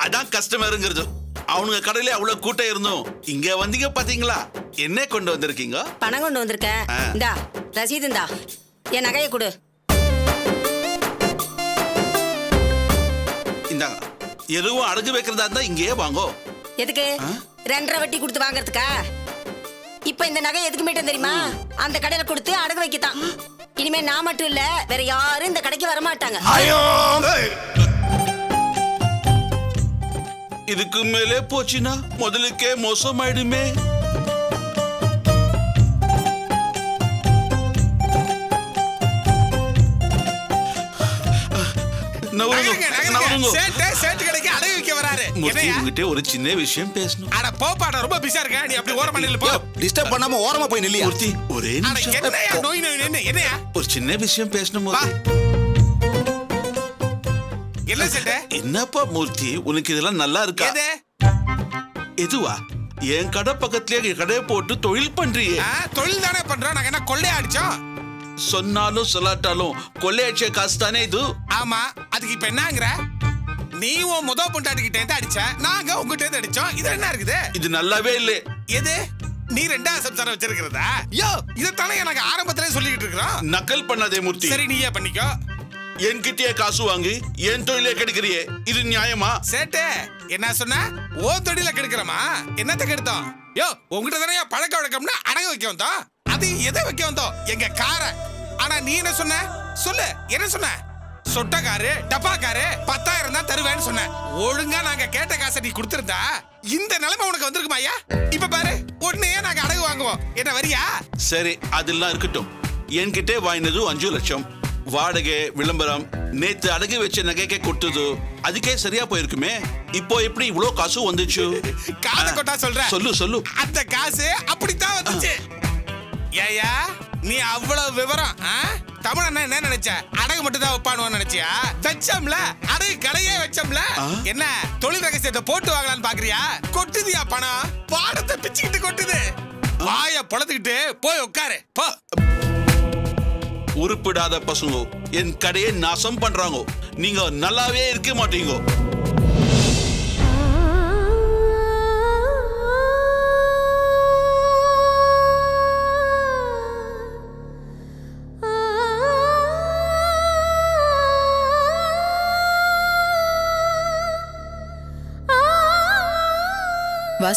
Speaker 12: அதான் கஸ்டமருங்கிறது அவனுங்க கடையில அவ்வளவு கூட்டம் இருந்தோம் இங்க வந்தீங்க பாத்தீங்களா? என்ன கொண்டு வந்திருக்கீங்க?
Speaker 13: பணம் கொண்டு வந்திருக்கேன். இந்தா ரசீது இந்தா என் நகையை கொடு.
Speaker 12: இந்தாங்க. எதுவும் அடகு வைக்கிறதா இருந்தா இங்கேயே வாங்கோ.
Speaker 13: எதுக்கு? ரெண்டரை வட்டி கொடுத்து வாங்குறதுக்கா? இப்ப இந்த நகை எதுக்கு மீட்டும் தெரியுமா? அந்த கடையில கொடுத்து அடகு வைக்கத்தான். இனிமே நான் மட்டும் இல்ல வேற யாரும் இந்த கடைக்கு வர மாட்டாங்க
Speaker 12: இதுக்கு மேலே போச்சுன்னா முதலுக்கே மோசமாயிடுமே. நவருங்க, உங்ககிட்ட ஒரு சின்ன விஷயம் பேசணும்.
Speaker 15: அட போப்பா, நான் ரொம்ப பிஸியா. நீ அப்படி ஓரமா நில்லு, போ.
Speaker 12: டிஸ்டர்ப் பண்ணாம ஓரமா போய் நில்லியா? மூர்த்தி ஒரே நிமிஷம்.
Speaker 15: என்னய்யா, நோய், நோய், என்ன?
Speaker 12: ஒரு சின்ன விஷயம் பேசணும்.
Speaker 15: என்ன சேட்டு?
Speaker 12: என்னப்பா மூர்த்தி? உனக்கு இதெல்லாம் நல்லா இருக்கா?
Speaker 15: எது?
Speaker 12: எதுவா? என் கடை பக்கத்துலயே கடையை போட்டு தொழில் பண்றியே.
Speaker 15: தொழில் தானே பண்றோம். நாங்க என்ன கொள்ளையா அடிச்சோம்?
Speaker 12: சொன்னாலும் சொல்லாட்டாலும் கொள்ளையடிச்ச காசு தானே இது?
Speaker 15: ஆமா. அதுக்கு இப்ப என்னங்கிற? நீ உன் முத பொண்டாட்டிக்கிட்ட இருந்து அடிச்ச நாங்க உங்ககிட்ட இருந்து அடிச்சோம். இது என்ன இருக்குது?
Speaker 12: இது நல்லாவே இல்லை.
Speaker 15: எது? நீ ரெண்டாவது சம்சாரம் வச்சிருக்கிறதா? யோ இதைத்தானே எனக்கு ஆரம்பத்திலே சொல்லிக்கிட்டு இருக்கிறோம்.
Speaker 12: நக்கல் பண்ணாதே மூர்த்தி.
Speaker 15: சரி நீயே பண்ணிக்கோ.
Speaker 12: என்கிட்டயே காசு வாங்கி என் தொழிலே கெடுக்கிறியே. இது நியாயமா?
Speaker 15: சேட்டு. என்ன சொன்ன? ஓ தொடியில கெடுக்கிறமா? என்னத்த கெடுத்தோம்? யோ உங்ககிட்ட தானே பழக்க வழக்கம்னா அடகு வைக்க வந்தோம். அது எதை வைக்க வந்தோம்? எங்க காரை. ஆனா நீ என்ன சொன்ன? சொல்லு. என்ன சொன்ன? சொட்டக்காரு டப்பாக்காரு பத்தாயிரம் தான் தருவேன்னு சொன்ன ஒழுங்கா நாங்க கேட்ட காசை நீ கொடுத்திருந்தா இந்த நிலைமை உனக்கு வந்திருக்குமா ஐயா? இப்ப பாரு உடனே நாங்க அடகு வாங்குவோம். என்ன வரியா?
Speaker 12: சரி அதெல்லாம் இருக்கட்டும். என்கிட்டே வாங்கினது அஞ்சு லட்சம். வாடகை விளம்பரம் நேத்து அடகு வச்ச நகைக்கே கொடுத்தது. அதுக்கே சரியா போயிருக்குமே. இப்போ எப்படி இவ்ளோ காசு வந்துச்சு?
Speaker 15: காதை கொட்டா சொல்ற.
Speaker 12: சொல்லு சொல்லு.
Speaker 15: அந்த காசு அப்படித்தான் வந்துச்சு. ஏயா நீ அவ்வளவு விவரம் ஆ? தமிழ் அண்ணன் என்ன நினைச்ச? அடகு மட்டும் தான் வைப்பானுவான்னு நினைச்சியா? வச்சோம்ல? அடகு கடையே வச்சோம்ல? என்ன தொழில் ரகசியத்தை போட்டு வாங்கலாம்னு பாக்குறியா? கொட்டுதியா பணம்? பாடத்தை பிச்சுக்கிட்டு கொட்டுது. வாய பொழந்துக்கிட்டு போய் உட்காரு. போ.
Speaker 12: உருப்பிடாத பசங்க என் கடையை நாசம் பண்றாங்க. நீங்க நல்லாவே இருக்க மாட்டீங்க.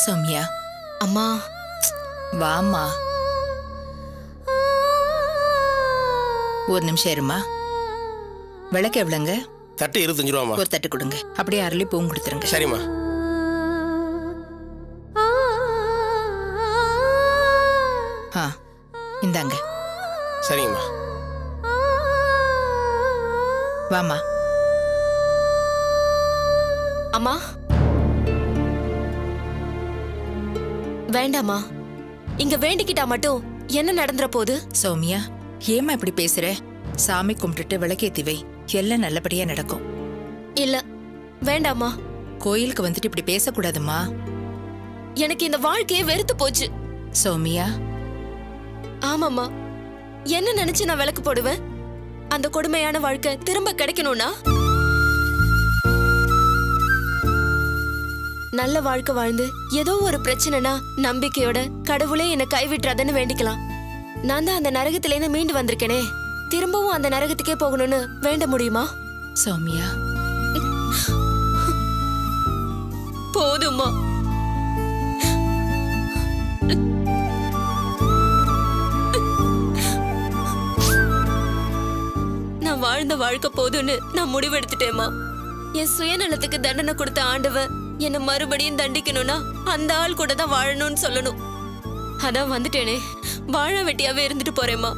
Speaker 10: சௌமியா?
Speaker 5: அம்மா
Speaker 10: வாம்மா. ஒரு நிமிஷம் இருமா விளக்கு எவ்வளோங்க?
Speaker 11: தட்டு இருபத்தஞ்சு ரூபாமா
Speaker 10: ஒரு தட்டு கொடுங்க. அப்படியே அரளி பூவும் கொடுத்துருங்க.
Speaker 11: சரிம்மா.
Speaker 10: ஆ இந்தாங்க.
Speaker 11: சரிங்கம்மா.
Speaker 10: வாம்மா.
Speaker 5: வேண்டாம்மா இங்க வேண்டிக்கிட்டா மட்டும்
Speaker 8: என்ன நடந்துற போகுது
Speaker 10: சௌமியா ஏம்மா இப்படி பேசுற? சாமி கும்பிட்டுட்டு விளக்கேத்தி வை. எல்லாம் நல்லபடியா நடக்கும்.
Speaker 8: இல்ல வேண்டாமா?
Speaker 10: கோயிலுக்கு வந்துட்டு இப்படி பேசக்கூடாதும்மா
Speaker 8: எனக்கு இந்த வாழ்க்கையே வெறுத்து போச்சு.
Speaker 10: சௌமியா.
Speaker 8: ஆமாம்மா. என்ன நினைச்சு நான் விளக்கு போடுவேன்? அந்த கொடுமையான வாழ்க்கை திரும்ப கிடைக்கணும்னா? நல்ல வாழ்க்கை வாழ்ந்து ஏதோ ஒரு பிரச்சனைனா நம்பிக்கையோட கடவுளே என்னை கைவிட்டுறாதன்னு வேண்டிக்கலாம். நான் தான் அந்த நரகத்திலேருந்து மீண்டு வந்திருக்கேனே. திரும்பவும் அந்த நரகத்துக்கே போகணும்னு வேண்ட முடியுமா?
Speaker 10: சௌமியா.
Speaker 8: போதும்மா. நான் வாழ்ந்த வாழ்க்கை போதும்னு நான் முடிவெடுத்துட்டேம்மா. என் சுயநலத்துக்கு தண்டனை கொடுத்த ஆண்டவன் என்ன மறுபடியும் தண்டிக்கணும்னா அந்த ஆள் கூட தான் வாழணும்னு சொல்லணும். அதான் வந்துட்டேனே. வாழ வெட்டியாவே இருந்துட்டு போறேம்மா.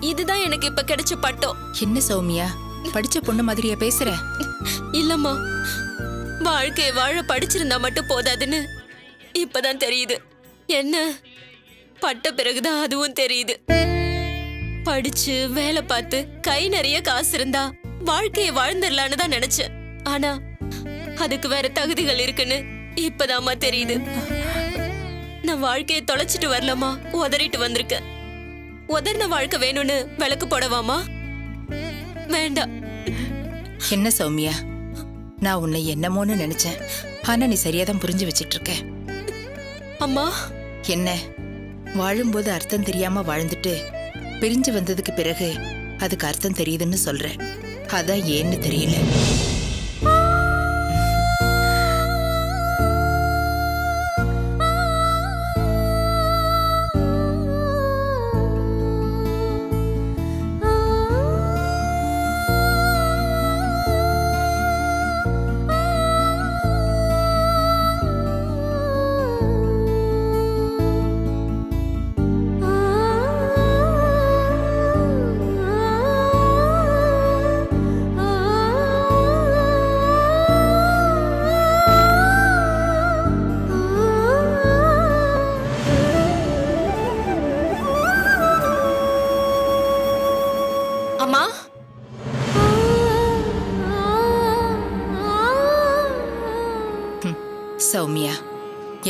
Speaker 8: இதுதான் எனக்கு இப்ப கிடைச்ச பட்டம்.
Speaker 10: என்ன சௌமியா? படிச்ச பொண்ணு மாதிரியா பேசுற?
Speaker 8: இல்லம்மா. வாழ்க்கையை வாழ படிச்சிருந்தா மட்டும் போதாதுன்னு இப்பதான் தெரியுது. என்ன? பட்ட பிறகுதான் அதுவும் தெரியுது. படிச்சு வேலை பார்த்து கை நிறைய காசு இருந்தா வாழ்க்கையை வாழ்ந்துடலான்னு தான் நினைச்சேன். ஆனா அதுக்கு வேற தகுதிகள் இருக்குன்னு இப்பதாம்மா தெரியுது. நான் வாழ்க்கையை தொலைச்சிட்டு வரலமா உதறிட்டு வந்திருக்கேன் உதறின வாழ்க்கை வேணும்னு விளக்கு போடவாமா வேண்டாம்.
Speaker 10: என்ன சௌமியா? நான் உன்னை என்னமோன்னு நினைச்சேன். ஆனா நீ சரியாதான் புரிஞ்சு வச்சிட்டு இருக்க
Speaker 8: அம்மா?
Speaker 10: என்ன? வாழும்போது அர்த்தம் தெரியாம வாழ்ந்துட்டு பிரிஞ்சு வந்ததுக்கு பிறகு அதுக்கு அர்த்தம் தெரியுதுன்னு சொல்ற. அதான் ஏன்னு தெரியல.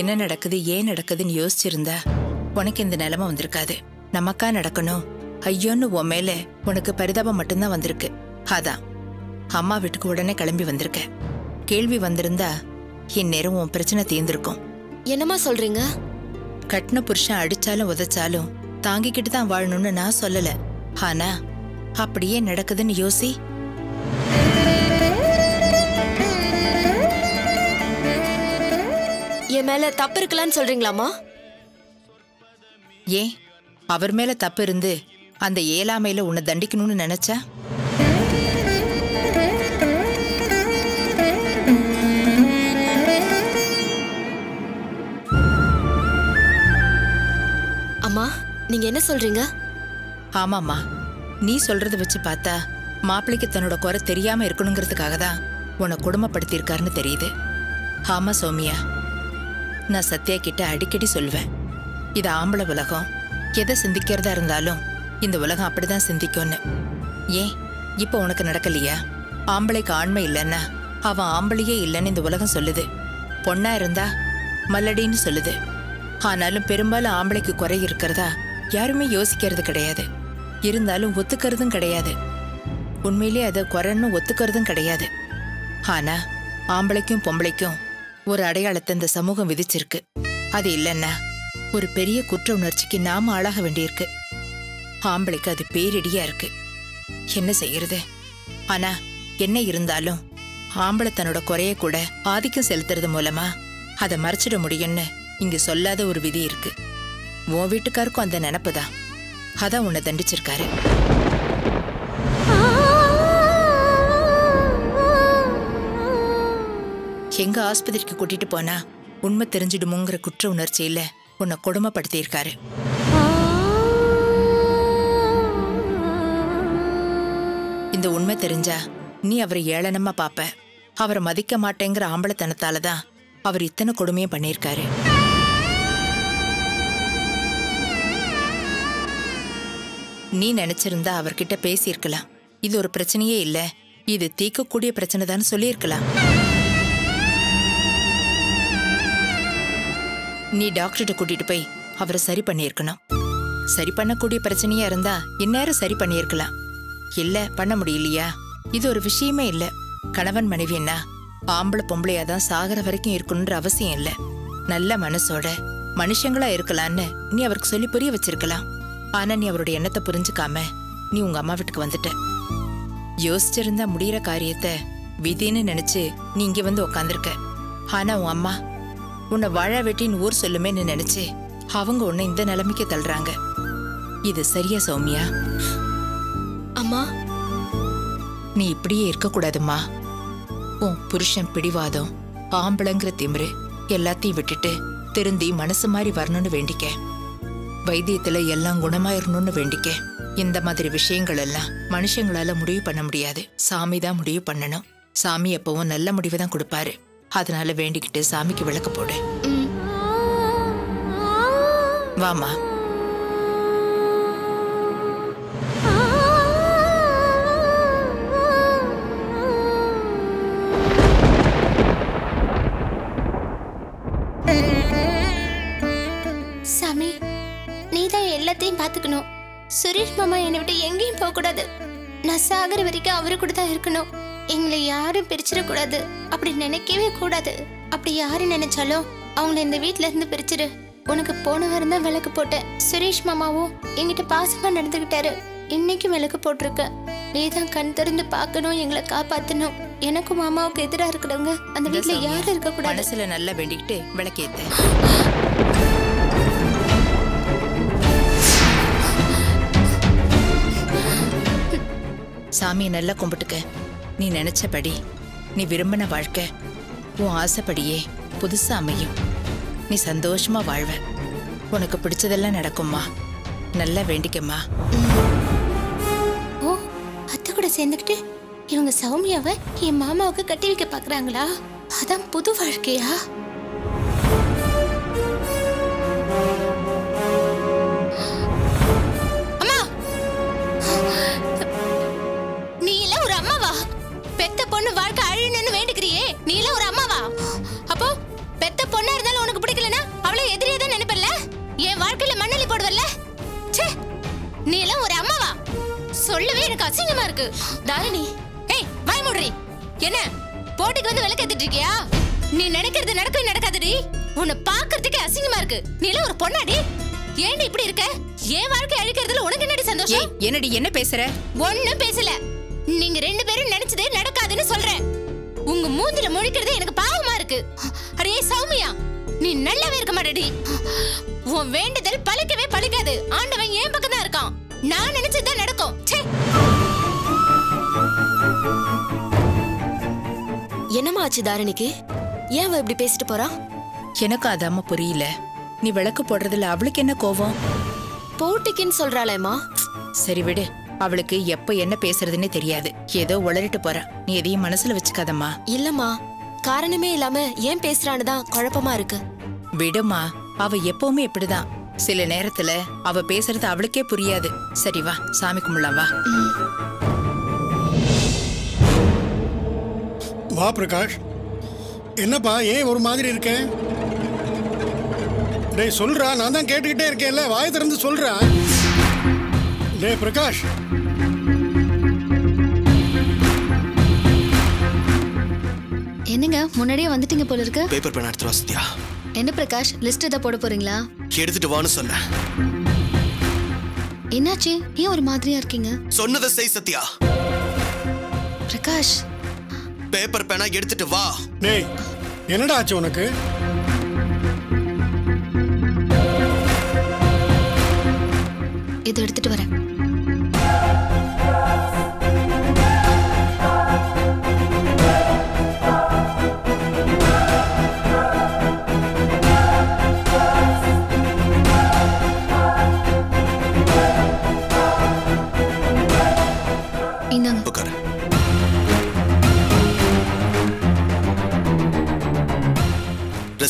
Speaker 10: என்ன நடக்குது ஏன் நடக்குதுன்னு யோசிச்சிருந்தா உனக்கு இந்த நிலைமை வந்திருக்காது. நமக்கா நடக்கணும். ஐயோன்னு உன் மேல உனக்கு பரிதாபம் மட்டும்தான் வந்திருக்கு. அதான் அம்மா வீட்டுக்கு உடனே கிளம்பி வந்திருக்க. கேள்வி வந்திருந்தா இந்நேரம் உன் பிரச்சனை தீர்ந்திருக்கும்.
Speaker 8: என்னம்மா சொல்றீங்க?
Speaker 10: கட்டின புருஷன் அடிச்சாலும் உதைச்சாலும் தாங்கிக்கிட்டு தான் வாழணும்னு நான் சொல்லல. ஆனா அப்படியே நடக்குதுன்னு யோசி
Speaker 8: மேல தப்பு இருக்கலான்னு சொல்றீங்களாம்மா?
Speaker 10: ஏன்? அவர் மேல தப்பு இருந்து அந்த ஏழாமையில உன்னை தண்டிக்கணும்னு நினைச்சா?
Speaker 8: அம்மா நீங்க என்ன சொல்றீங்க?
Speaker 10: ஆமாம்மா. நீ சொல்றத வச்சு பார்த்தா மாப்பிள்ளைக்கு தன்னோட குறை தெரியாம இருக்கணுங்கிறதுக்காக தான் உன்னை குடும்பப்படுத்தியிருக்காருன்னு தெரியுது. ஆமா சௌமியா. நான் சத்யா கிட்ட அடிக்கடி சொல்வேன். இது ஆம்பளை உலகம். எதை சிந்திக்கிறதா இருந்தாலும் இந்த உலகம் அப்படிதான் சிந்திக்கும்னு. ஏன்? இப்போ உனக்கு நடக்கலையா? ஆம்பளைக்கு ஆண்மை இல்லைன்னா அவன் ஆம்பளையே இல்லைன்னு இந்த உலகம் சொல்லுது. பொண்ணா இருந்தா மல்லடின்னு சொல்லுது. ஆனாலும் பெரும்பாலும் ஆம்பளைக்கு குறை இருக்கிறதா யாருமே யோசிக்கிறது கிடையாது. இருந்தாலும் ஒத்துக்கிறதும் கிடையாது. உண்மையிலே அதை குறைன்னு ஒத்துக்கிறதும் கிடையாது. ஆனா ஆம்பளைக்கும் பொம்பளைக்கும் ஒரு அடையாளத்தை இந்த சமூகம் விதிச்சிருக்கு. அது இல்லைன்னா ஒரு பெரிய குற்ற உணர்ச்சிக்கு நாம ஆளாக வேண்டியிருக்கு. ஆம்பளைக்கு அது பேரிடியா இருக்கு. என்ன செய்யறது? ஆனா என்ன இருந்தாலும் ஆம்பளை தன்னோட குறைய கூட ஆதிக்கம் செலுத்துறது மூலமா அதை மறைச்சிட முடியும்னு இங்க சொல்லாத ஒரு விதி இருக்கு. உன் வீட்டுக்காருக்கும் அந்த நினப்பு தான். அதான் உன்னை தண்டிச்சிருக்காரு. எங்க ஆஸ்பத்திரிக்கு கூட்டிட்டு போனா உண்மை தெரிஞ்சிடுமோங்கிற குற்ற உணர்ச்சியில உன்னை கொடுமைப்படுத்தியிருக்காரு. இந்த உண்மை தெரிஞ்சா நீ அவரை ஏளனமா பாப்ப. அவரை மதிக்க மாட்டேங்கிற ஆம்பளத்தனத்தால தான் அவர் இத்தனை கொடுமையும் பண்ணியிருக்காரு. நீ நினைச்சிருந்தா அவர்கிட்ட பேசியிருக்கலாம். இது ஒரு பிரச்சனையே இல்ல. இது தீர்க்கக்கூடிய பிரச்சனை தான் சொல்லியிருக்கலாம். நீ டாக்டர்கிட்ட கூட்டிட்டு போய் அவரை சரி பண்ணியிருக்கணும். சரி பண்ணக்கூடிய பிரச்சனையா இருந்தா இந்நேரம் சரி பண்ணியிருக்கலாம். இல்ல பண்ண முடியலையா? இது ஒரு விஷயமே இல்ல. கணவன் மனைவின்னா ஆம்பளை பொம்பளையா தான் சாகர வரைக்கும் இருக்கணுன்ற அவசியம் இல்ல. நல்ல மனசோட மனுஷங்களா இருக்கலாம்னு நீ அவருக்கு சொல்லி புரிய வச்சிருக்கலாம். ஆனா நீ அவருடைய எண்ணத்தை புரிஞ்சுக்காம நீ உங்க அம்மா வீட்டுக்கு வந்துட்ட. யோசிச்சிருந்தா முடியிற காரியத்தை விதின்னு நினைச்சு நீ இங்க வந்து உக்காந்துருக்க. ஆனா உன் அம்மா உன்னை வாழ வெட்டின்னு ஊர் சொல்லுமேன்னு நினைச்சு அவங்க உன்னை இந்த நிலைமைக்கு தள்ளுறாங்க. இது சரியா சௌமியா?
Speaker 16: அம்மா.
Speaker 10: நீ இப்படியே இருக்கக்கூடாதும்மா. உன் புருஷன் பிடிவாதம் ஆம்பளைங்கிற திமிரு எல்லாத்தையும் விட்டுட்டு திருந்தி மனசு மாதிரி வரணும்னு வேண்டிக்க. வைத்தியத்துல எல்லாம் குணமாயிரணும்னு வேண்டிக்க. இந்த மாதிரி விஷயங்கள் எல்லாம் மனுஷங்களால முடிவு பண்ண முடியாது. சாமி தான் முடிவு பண்ணணும். சாமி எப்பவும் நல்ல முடிவு தான் கொடுப்பாரு. அதனால வேண்டிக்கிட்டு சாமிக்கு விளக்கு போடு. வாமா
Speaker 17: சாமி நீ தான் எல்லாத்தையும் பார்த்துக்கணும். சுரேஷ் மாமா என்னை விட்டு எங்கேயும் போக கூடாது நான் சாகர வரைக்கும் அவரு கூட தான் இருக்கணும். எங்களை யாரும் பிரிச்சிடக்கூடாது. அப்படி நினைக்கவே கூடாது. அப்படி யாரு நினைச்சாலும் அவங்கள இந்த வீட்ல இருந்து பிரிச்சிரு. உனக்கு போன வாரம் தான் விளக்கு போட்டேன். சுரேஷ் மாமாவும் என்கிட்ட பாசமா நடந்துகிட்டாரு. இன்னைக்கு விளக்கு போட்டிருக்க. நீ தான் கண் திறந்து பார்க்கணும் எங்களை காப்பாத்தணும். எனக்கும் மாமாவுக்கு எதிரா இருக்கிறவங்க அந்த வீட்ல யாரும் இருக்க கூடாது
Speaker 10: மனசுல நல்லா வேண்டிக்கிட்டு விளக்கேத்த. [gasps] சாமியை நல்லா கும்பிட்டுக்க. நீ நினைச்சபடி நீ விரும்பின வாழ்க்கை உன் ஆசைப்படியே புதுசா அமையும். நீ சந்தோஷமா வாழ்வ. உனக்கு பிடிச்சதெல்லாம் நடக்கும்மா. நல்லா வேண்டிக்கம்மா.
Speaker 17: ஓ அத்தை கூட சேர்ந்துக்கிட்டு இவங்க சௌமியாவை என் மாமாவுக்கு கட்டி வைக்க பாக்குறாங்களா? அதான் புது வாழ்க்கையா? பொண்ணா இருந்தாலும் உனக்கு பிடிக்கலனா அவளை எதிரியே தான் நினைப்பல்ல என் வாழ்க்கையில மண்ணலி போடுவல்ல ச்சே நீ எல்லாம் ஒரு அம்மாவா? சொல்லவே எனக்கு அசிங்கமா இருக்கு. தாரிணி ஏய் வாய் மூடுறி. என்ன போட்டிக்கு வந்து விளக்கேத்திட்டு இருக்கியா? நீ நினைக்கிறது நடக்கவே நடக்காதடி. உன்னை பாக்குறதுக்கே அசிங்கமா இருக்கு. நீ எல்லாம் ஒரு பொண்ணாடி. ஏன் இப்படி இருக்க? என் வாழ்க்கை அழிக்கிறதுல உனக்கு என்னடி சந்தோஷம்?
Speaker 10: என்னடி என்ன பேசுற?
Speaker 17: ஒண்ணும் பேசல. நீங்க ரெண்டு பேரும் நினைச்சதே நடக்காதுன்னு சொல்றேன். உங்க மூஞ்சில முழிக்கிறது எனக்கு பாவமா இருக்கு. அடே சௌமியா நீ நல்லாவே இருக்க மாட்டடி. உன் வேண்டுதல் பலிக்கவே பலிக்காது ஆண்டவன் ஏன் பக்கம் தான் இருக்கான். நான் நினைச்சதுதான் நடக்கும். ச்சே.
Speaker 16: என்னம்மா ஆச்சு தாரணிக்கு? ஏன் அவ இப்படி பேசிட்டு போறா?
Speaker 10: எனக்கு அதாம புரியல. நீ விளக்கு போடுறதுல அவளுக்கு என்ன கோவம்?
Speaker 16: போட்டிக்குன்னு சொல்றாளேம்மா.
Speaker 10: சரி விடு. அவளுக்கு எப்ப என்ன பேசுறதுன்னே தெரியாது. ஏதோ உளறிட்டு போறா. நீ எதையும் மனசுல வச்சுக்காதம்மா.
Speaker 16: இல்லம்மா. காரணமே இல்லாம ஏன் பேசுறான்னு தான் குழப்பமா இருக்கு.
Speaker 10: விடுமா அவ எப்பவுமே இப்படிதான் சில நேரத்துல அவ பேசுறது அவளுக்கே புரியாது. சரி வா சாமி கும்பிடலாம் வா.
Speaker 18: வா பிரகாஷ். என்னப்பா ஏன் ஒரு மாதிரி இருக்க? டேய் சொல்றா. நான் தான் கேட்டுக்கிட்டே இருக்கேன்ல. வாயை திறந்து சொல்றா. டேய் பிரகாஷ்
Speaker 5: என்னங்க முன்னாடியே வந்துட்டீங்க போல இருக்கு.
Speaker 3: பேப்பர் பேன் எடுத்துட்டு வா சத்யா
Speaker 5: என்ன பிரகாஷ் லிஸ்ட் ஏதாவது போட போறீங்களா?
Speaker 3: எடுத்துட்டு வான்னு சொன்னேன்
Speaker 5: என்னாச்சு? ஏன் ஒரு மாதிரியா இருக்கீங்க?
Speaker 3: சொன்னதை செய் சத்யா.
Speaker 5: பிரகாஷ்.
Speaker 3: பேப்பர் பேனா எடுத்துட்டு வா.
Speaker 18: டேய் என்னடா ஆச்சு உனக்கு?
Speaker 5: இதை எடுத்துட்டு வரேன்.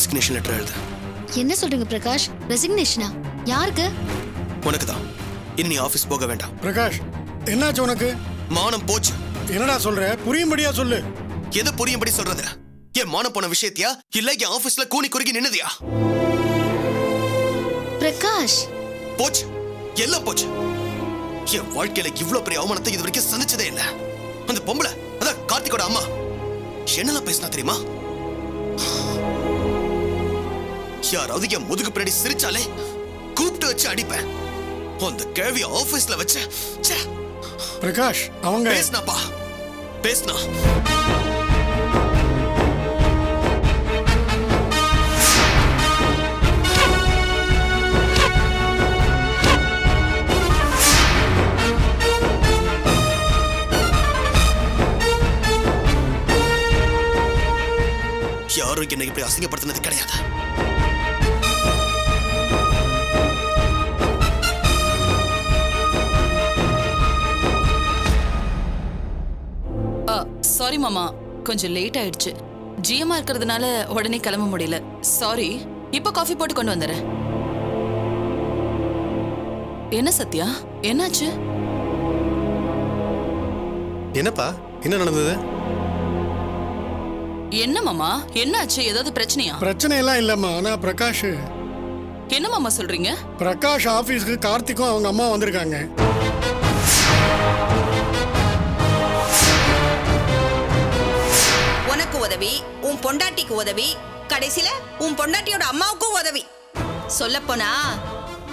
Speaker 3: ரெசிக்னேஷன் லெட்டர் எழுது.
Speaker 5: என்ன சொல்றீங்க பிரகாஷ்? ரெசிக்னேஷனா யாருக்கு?
Speaker 3: உனக்கு தான் இனி ஆபீஸ் போக வேண்டாம்.
Speaker 18: பிரகாஷ் என்னாச்சு உனக்கு?
Speaker 3: மானம் போச்சு.
Speaker 18: என்னடா சொல்ற? புரியும்படியா சொல்லு.
Speaker 3: எது புரியும்படி சொல்றது? என் மானம் போன விஷயத்தியா? இல்ல என் ஆபீஸ்ல கூனி குறுகி நின்னதியா?
Speaker 5: பிரகாஷ்!
Speaker 3: போச்சு. எல்லாம் போச்சு. என் வாழ்க்கையில இவ்வளவு பெரிய அவமானத்தை இது வரைக்கும் சந்திச்சதே இல்ல. அந்த பொம்பளை அதான் கார்த்திகோட அம்மா. என்னெல்லாம் பேசினா தெரியுமா? யாராவது என் முதுகு பின்னாடி சிரிச்சாலே கூப்பிட்டு வச்சு அடிப்பேன். அந்த கேள்வி ஆபீஸ்ல வச்சு ச்சே,
Speaker 18: பிரகாஷ் அவங்க
Speaker 3: பேசினாப்பா. பேசினா. யாரும் என்னை இப்படி அசிங்கப்படுத்தினது கிடையாது.
Speaker 4: சாரி மாமா. கொஞ்சம் லேட் ஆயிடுச்சு. ஜிஎம்மா இருக்கிறதுனால உடனே கிளம்ப முடியல. சாரி இப்போ காஃபி போட்டு கொண்டு வந்துடுறேன். என்ன சத்யா? என்னாச்சு?
Speaker 19: என்னப்பா? என்ன நடந்தது?
Speaker 4: என்ன மாமா? என்னாச்சு? ஏதாவது பிரச்சனையா?
Speaker 18: பிரச்சனை எல்லாம் இல்லம்மா. ஆனா பிரகாஷ்.
Speaker 4: என்ன மாமா சொல்றீங்க?
Speaker 18: பிரகாஷ் ஆபீஸ்க்கு கார்த்திக்கும் அவங்க அம்மா வந்திருக்காங்க.
Speaker 9: உதவி உன் பொண்டாட்டிக்கு உதவி கடைசில உன் பொண்டாட்டியோட அம்மாவுக்கும் உதவி. சொல்லப்போனா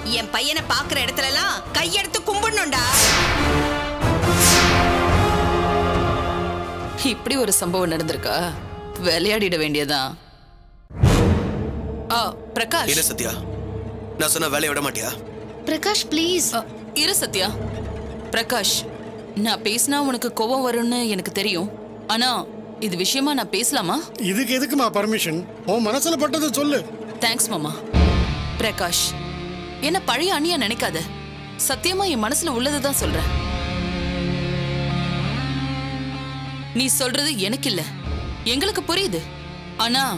Speaker 9: என் பையனை பாக்குற இடத்துல எல்லாம் கையெடுத்து கும்பிடணும்டா.
Speaker 4: இப்படி ஒரு சம்பவம் நடந்திருக்கா? விளையாடிட வேண்டியதான் ஆ பிரகாஷ்.
Speaker 3: என்ன சத்யா. நான் சொன்ன வேலையை விட மாட்டியா?
Speaker 5: பிரகாஷ் ப்ளீஸ்
Speaker 4: இரு சத்யா. பிரகாஷ் நான் பேசினா உனக்கு கோபம் வரும்னு எனக்கு தெரியும். ஆனா இது விஷயமா நான் பேசலாமா?
Speaker 18: இதுக்கு எதுக்குமா பர்மிஷன் உன் மனசுல பட்டதை சொல்லு.
Speaker 4: தேங்க்ஸ் மாமா. பிரகாஷ் என்ன பழைய அணியா நினைக்காத. சத்தியமா என் மனசுல உள்ளதுதான் சொல்றேன். நீ சொல்றது எனக்கு இல்ல எங்களுக்கு புரியுது. ஆனா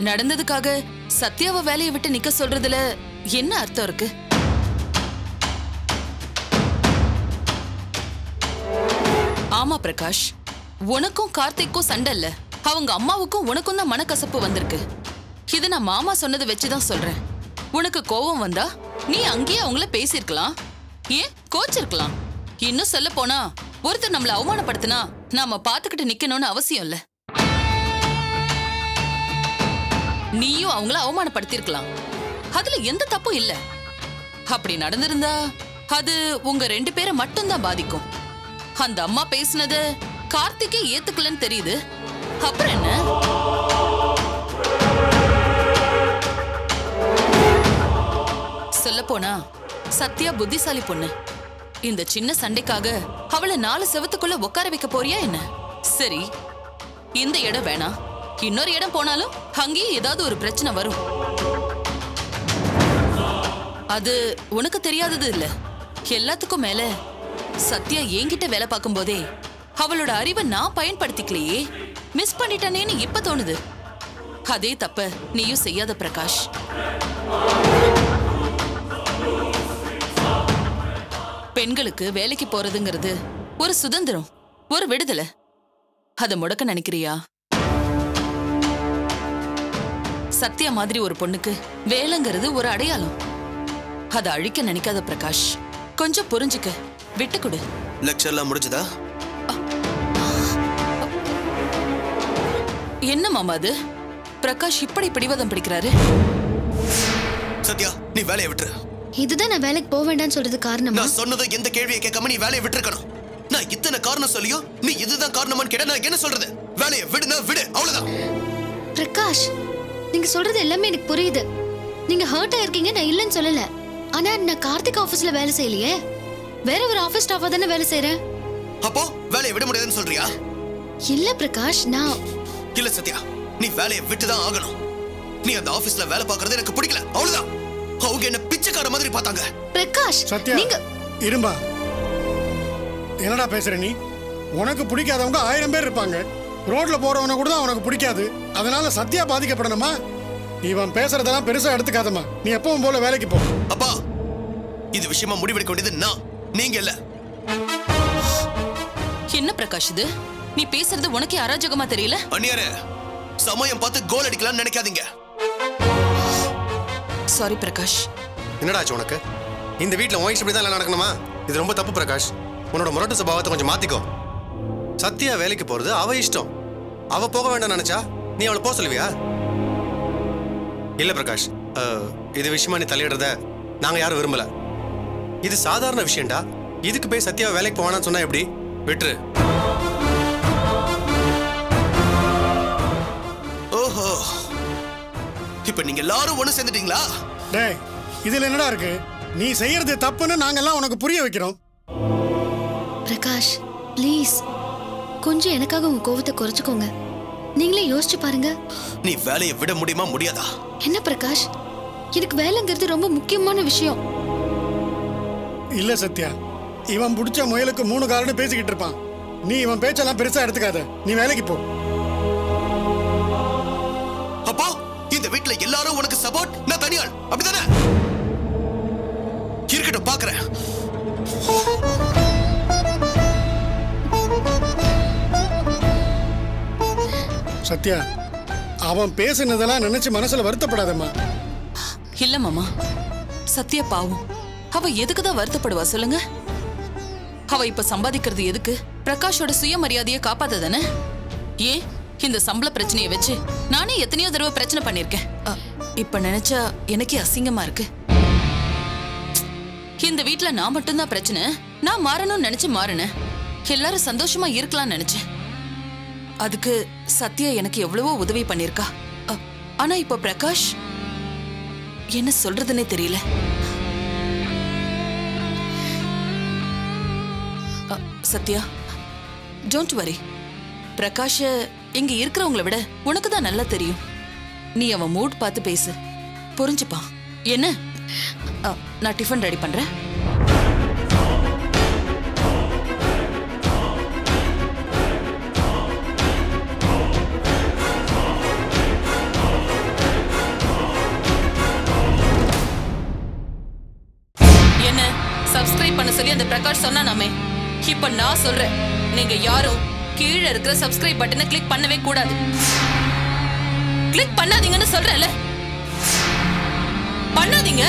Speaker 4: நடந்ததுக்காக சத்யாவை வேலையை விட்டு நிக்க சொல்றதுல என்ன அர்த்தம் இருக்கு? ஆமா பிரகாஷ். உனக்கும் கார்த்திக்கும் சண்டை இல்ல. அவங்க அம்மாவுக்கும் உனக்கும் தான் மனக்கசப்பு வந்திருக்கு. இது நான் மாமா சொன்னதை வச்சுதான் சொல்றேன். உனக்கு கோபம் வந்தா நீ அங்கேயே அவங்கள பேசியிருக்கலாம். ஏன்? கோச்சிருக்கலாம். இன்னும் சொல்ல போனா ஒருத்தர் நம்மள அவமானப்படுத்தினா நாம பாத்துக்கிட்டு நிக்கணும்னு அவசியம் இல்ல. நீயும் அவங்கள அவமானப்படுத்திருக்கலாம் அதுல எந்த தப்பும் இல்ல. அப்படி நடந்திருந்தா அது உங்க ரெண்டு பேரை மட்டும்தான் பாதிக்கும். அந்த அம்மா பேசுனத கார்த்திகே ஏத்துக்கலன்னு தெரியுது. அப்புறம் என்ன? சொல்ல போனா சத்யா புத்திசாலி பொண்ணு. இந்த சின்ன சண்டைக்காக அவளை நாலு செவத்துக்குள்ள உட்கார வைக்க போறியா என்ன? சரி இந்த இடம் வேணாம். இன்னொரு இடம் போனாலும் அங்கேயும் ஏதாவது ஒரு பிரச்சனை வரும். அது உனக்கு தெரியாதது இல்ல. எல்லாத்துக்கும் மேல சத்யா என்கிட்ட வேலை பார்க்கும் போதே அவளோட அறிவை நான் பயன்படுத்திக்கலையே. மிஸ் பண்ணிட்டனேன்னு இப்ப தோணுது. அதே தப்ப நீயும் செய்யாத பிரகாஷ். பெண்களுக்கு வேலைக்கு போறதுங்கிறது ஒரு சுதந்திரம் ஒரு விடுதலை. அதை முடக்க நினைக்கிறியா? சத்யா மாதிரி ஒரு பொண்ணுக்கு வேலைங்கிறது ஒரு அடையாளம். அதை அழிக்க நினைக்காத பிரகாஷ். கொஞ்சம் புரிஞ்சுக்க விட்டு கொடு.
Speaker 3: லெக்சர்லாம் முடிஞ்சதா?
Speaker 4: என்ன மாமா அது? பிரகாஷ் இப்படி பிடிவாதம் பிடிக்கிறாரு?
Speaker 3: சத்யா நீ வேலையை விட்டுரு.
Speaker 5: இதுதான் நான் வேலைக்கு போக வேண்டாம்னு சொல்றது காரணமா?
Speaker 3: நான் சொன்னது எந்த கேள்வியை கேட்காம நீ வேலையை விட்டுருக்கணும். நான் இத்தனை காரணம் சொல்லியும் நீ இதுதான் காரணமான்னு கேட்டா நான் என்ன சொல்றது? வேலையை விடுனா விடு அவ்வளவுதான்.
Speaker 5: பிரகாஷ் நீங்க சொல்றது எல்லாமே எனக்கு புரியுது. நீங்க ஹர்ட் ஆயிருக்கீங்க நான் இல்லைன்னு சொல்லல. ஆனா நான் கார்த்திக் ஆபீஸ்ல வேலை செய்யலையே. வேற ஒரு ஆபீஸ் ஸ்டாஃபா தானே வேலை செய்யறேன்
Speaker 3: அப்போ வேலையை விட முடியாதுன்னு சொல்றியா?
Speaker 5: இல்ல பிரகாஷ் நான்
Speaker 3: இல்ல சத்யா நீ வேலையை விட்டுதான் ஆகணும். நீ அந்த ஆபீஸ்ல வேலை பார்க்கறது எனக்கு பிடிக்கல. அவ்வளவுதான். அவங்க என்ன பிச்சைக்கார மாதிரி பார்த்தாங்க.
Speaker 5: பிரகாஷ்
Speaker 18: சத்யா
Speaker 5: நீங்க
Speaker 18: இரும்பா. என்னடா பேசுற நீ? உனக்கு பிடிக்காதவங்க ஆயிரம் பேர் இருப்பாங்க. ரோட்ல போறவன கூட தான் உனக்கு பிடிக்காது. அதனால சத்யா பாதிக்கப்படணுமா? இவன் பேசுறதெல்லாம் பெருசா எடுத்துக்காதம்மா. நீ எப்பவும் போல வேலைக்கு போ.
Speaker 3: அப்பா இது விஷயமா முடிவெடுக்க வேண்டியது நான். நீங்க இல்ல.
Speaker 4: என்ன பிரகாஷ் இது? நீ பேசுறது உனக்கே அராஜகமா தெரியல?
Speaker 3: அந்நியாரே சமயம் பார்த்து கோல் அடிக்கலாம்னு நினைக்காதீங்க.
Speaker 4: சாரி பிரகாஷ்.
Speaker 19: என்னடா ஆச்சு உனக்கு? இந்த வீட்டில் உன் இப்படி தான் நடக்கணுமா? இது ரொம்ப தப்பு பிரகாஷ். உன்னோட முரட்டு சுபாவத்தை கொஞ்சம் மாத்திக்கோ. சத்யா வேலைக்கு போறது அவ இஷ்டம். அவ போக வேண்டாம் நினைச்சா நீ அவளை போக சொல்லுவியா? இல்ல பிரகாஷ். இது விஷயமா நீ தலையிடுறத நாங்க யாரும் விரும்பல. இது சாதாரண விஷயம்டா. இதுக்கு போய் சத்யா வேலைக்கு போவானான்னு சொன்னா எப்படி? விட்டுரு.
Speaker 3: ஓஹோ. இப்ப நீங்க எல்லாரும் ஒண்ணு சேர்ந்துட்டீங்களா?
Speaker 18: டேய் இதுல என்னடா இருக்கு? நீ செய்யறது தப்புன்னு நாங்கெல்லாம் உனக்கு புரிய வைக்கிறோம்.
Speaker 5: பிரகாஷ் ப்ளீஸ். கொஞ்சம் எனக்காக உங்க கோவத்தை குறைச்சுக்கோங்க. நீங்களே யோசிச்சு பாருங்க.
Speaker 3: நீ வேலையை விட முடியுமா முடியாதா?
Speaker 5: என்ன பிரகாஷ்? எனக்கு வேலைங்கிறது ரொம்ப முக்கியமான விஷயம்.
Speaker 18: இல்ல சத்யா இவன் பிடிச்ச முயலுக்கு மூணு காரணம் பேசிக்கிட்டு இருப்பான். நீ இவன் பேச்செல்லாம் பெருசா எடுத்துக்காத. நீ வேலைக்கு போ.
Speaker 3: அப்போ இந்த வீட்ல எல்லாரும் உனக்கு சப்போர்ட் நான் தனியாள். அப்படிதானே? இருக்கட்டும் பாக்குறேன்.
Speaker 18: சத்யா அவன் பேசுனதெல்லாம் நினைச்சு மனசுல வருத்தப்படாதம்மா.
Speaker 4: இல்ல மாமா. சத்யா பாவம். அவ எதுக்கு தான் வருத்தப்படுவா சொல்லுங்க? அவ இப்ப சம்பாதிக்கிறது எதுக்கு? பிரகாஷோட சுயமரியாதையை காப்பாத்த தானே ஏன்? இந்த சம்பள பிரச்சனையை வச்சு நானே எத்தனையோ தடவை பிரச்சனை பண்ணிருக்கேன் இப்ப நினைச்சா எனக்கே அசிங்கமா இருக்கு. இந்த வீட்ல நான் மட்டும்தான் பிரச்சனை நான் மாறணும்னு நினைச்சு மாறினேன். எல்லாரும் சந்தோஷமா இருக்கலாம்னு நினைச்சேன். அதுக்கு சத்யா எனக்கு எவ்வளவோ உதவி பண்ணிருக்கா அ, ஆனா இப்ப பிரகாஷ் என்ன சொல்றதுன்னே தெரியல. அ, சத்யா டோன்ட் வரி பிரகாஷ இங்க இருக்கிறவங்கள விட உனக்கு தான் நல்லா தெரியும். நீ அவன் மூட் பார்த்து பேசு. புரிஞ்சுப்பான் என்ன? நான் டிஃபன் ரெடி பண்றேன். என்ன? சப்ஸ்கிரைப் பண்ண சொல்லி அந்த பிரகாஷ் சொன்னானாமே. இப்ப நான் சொல்றேன். நீங்க யாரும் கீழே இருக்கிற சப்ஸ்கிரைப் பட்டனை கிளிக் பண்ணவே கூடாது. கிளிக் பண்ணாதீங்கன்னு சொல்றேன்ல. பண்ணாதீங்க.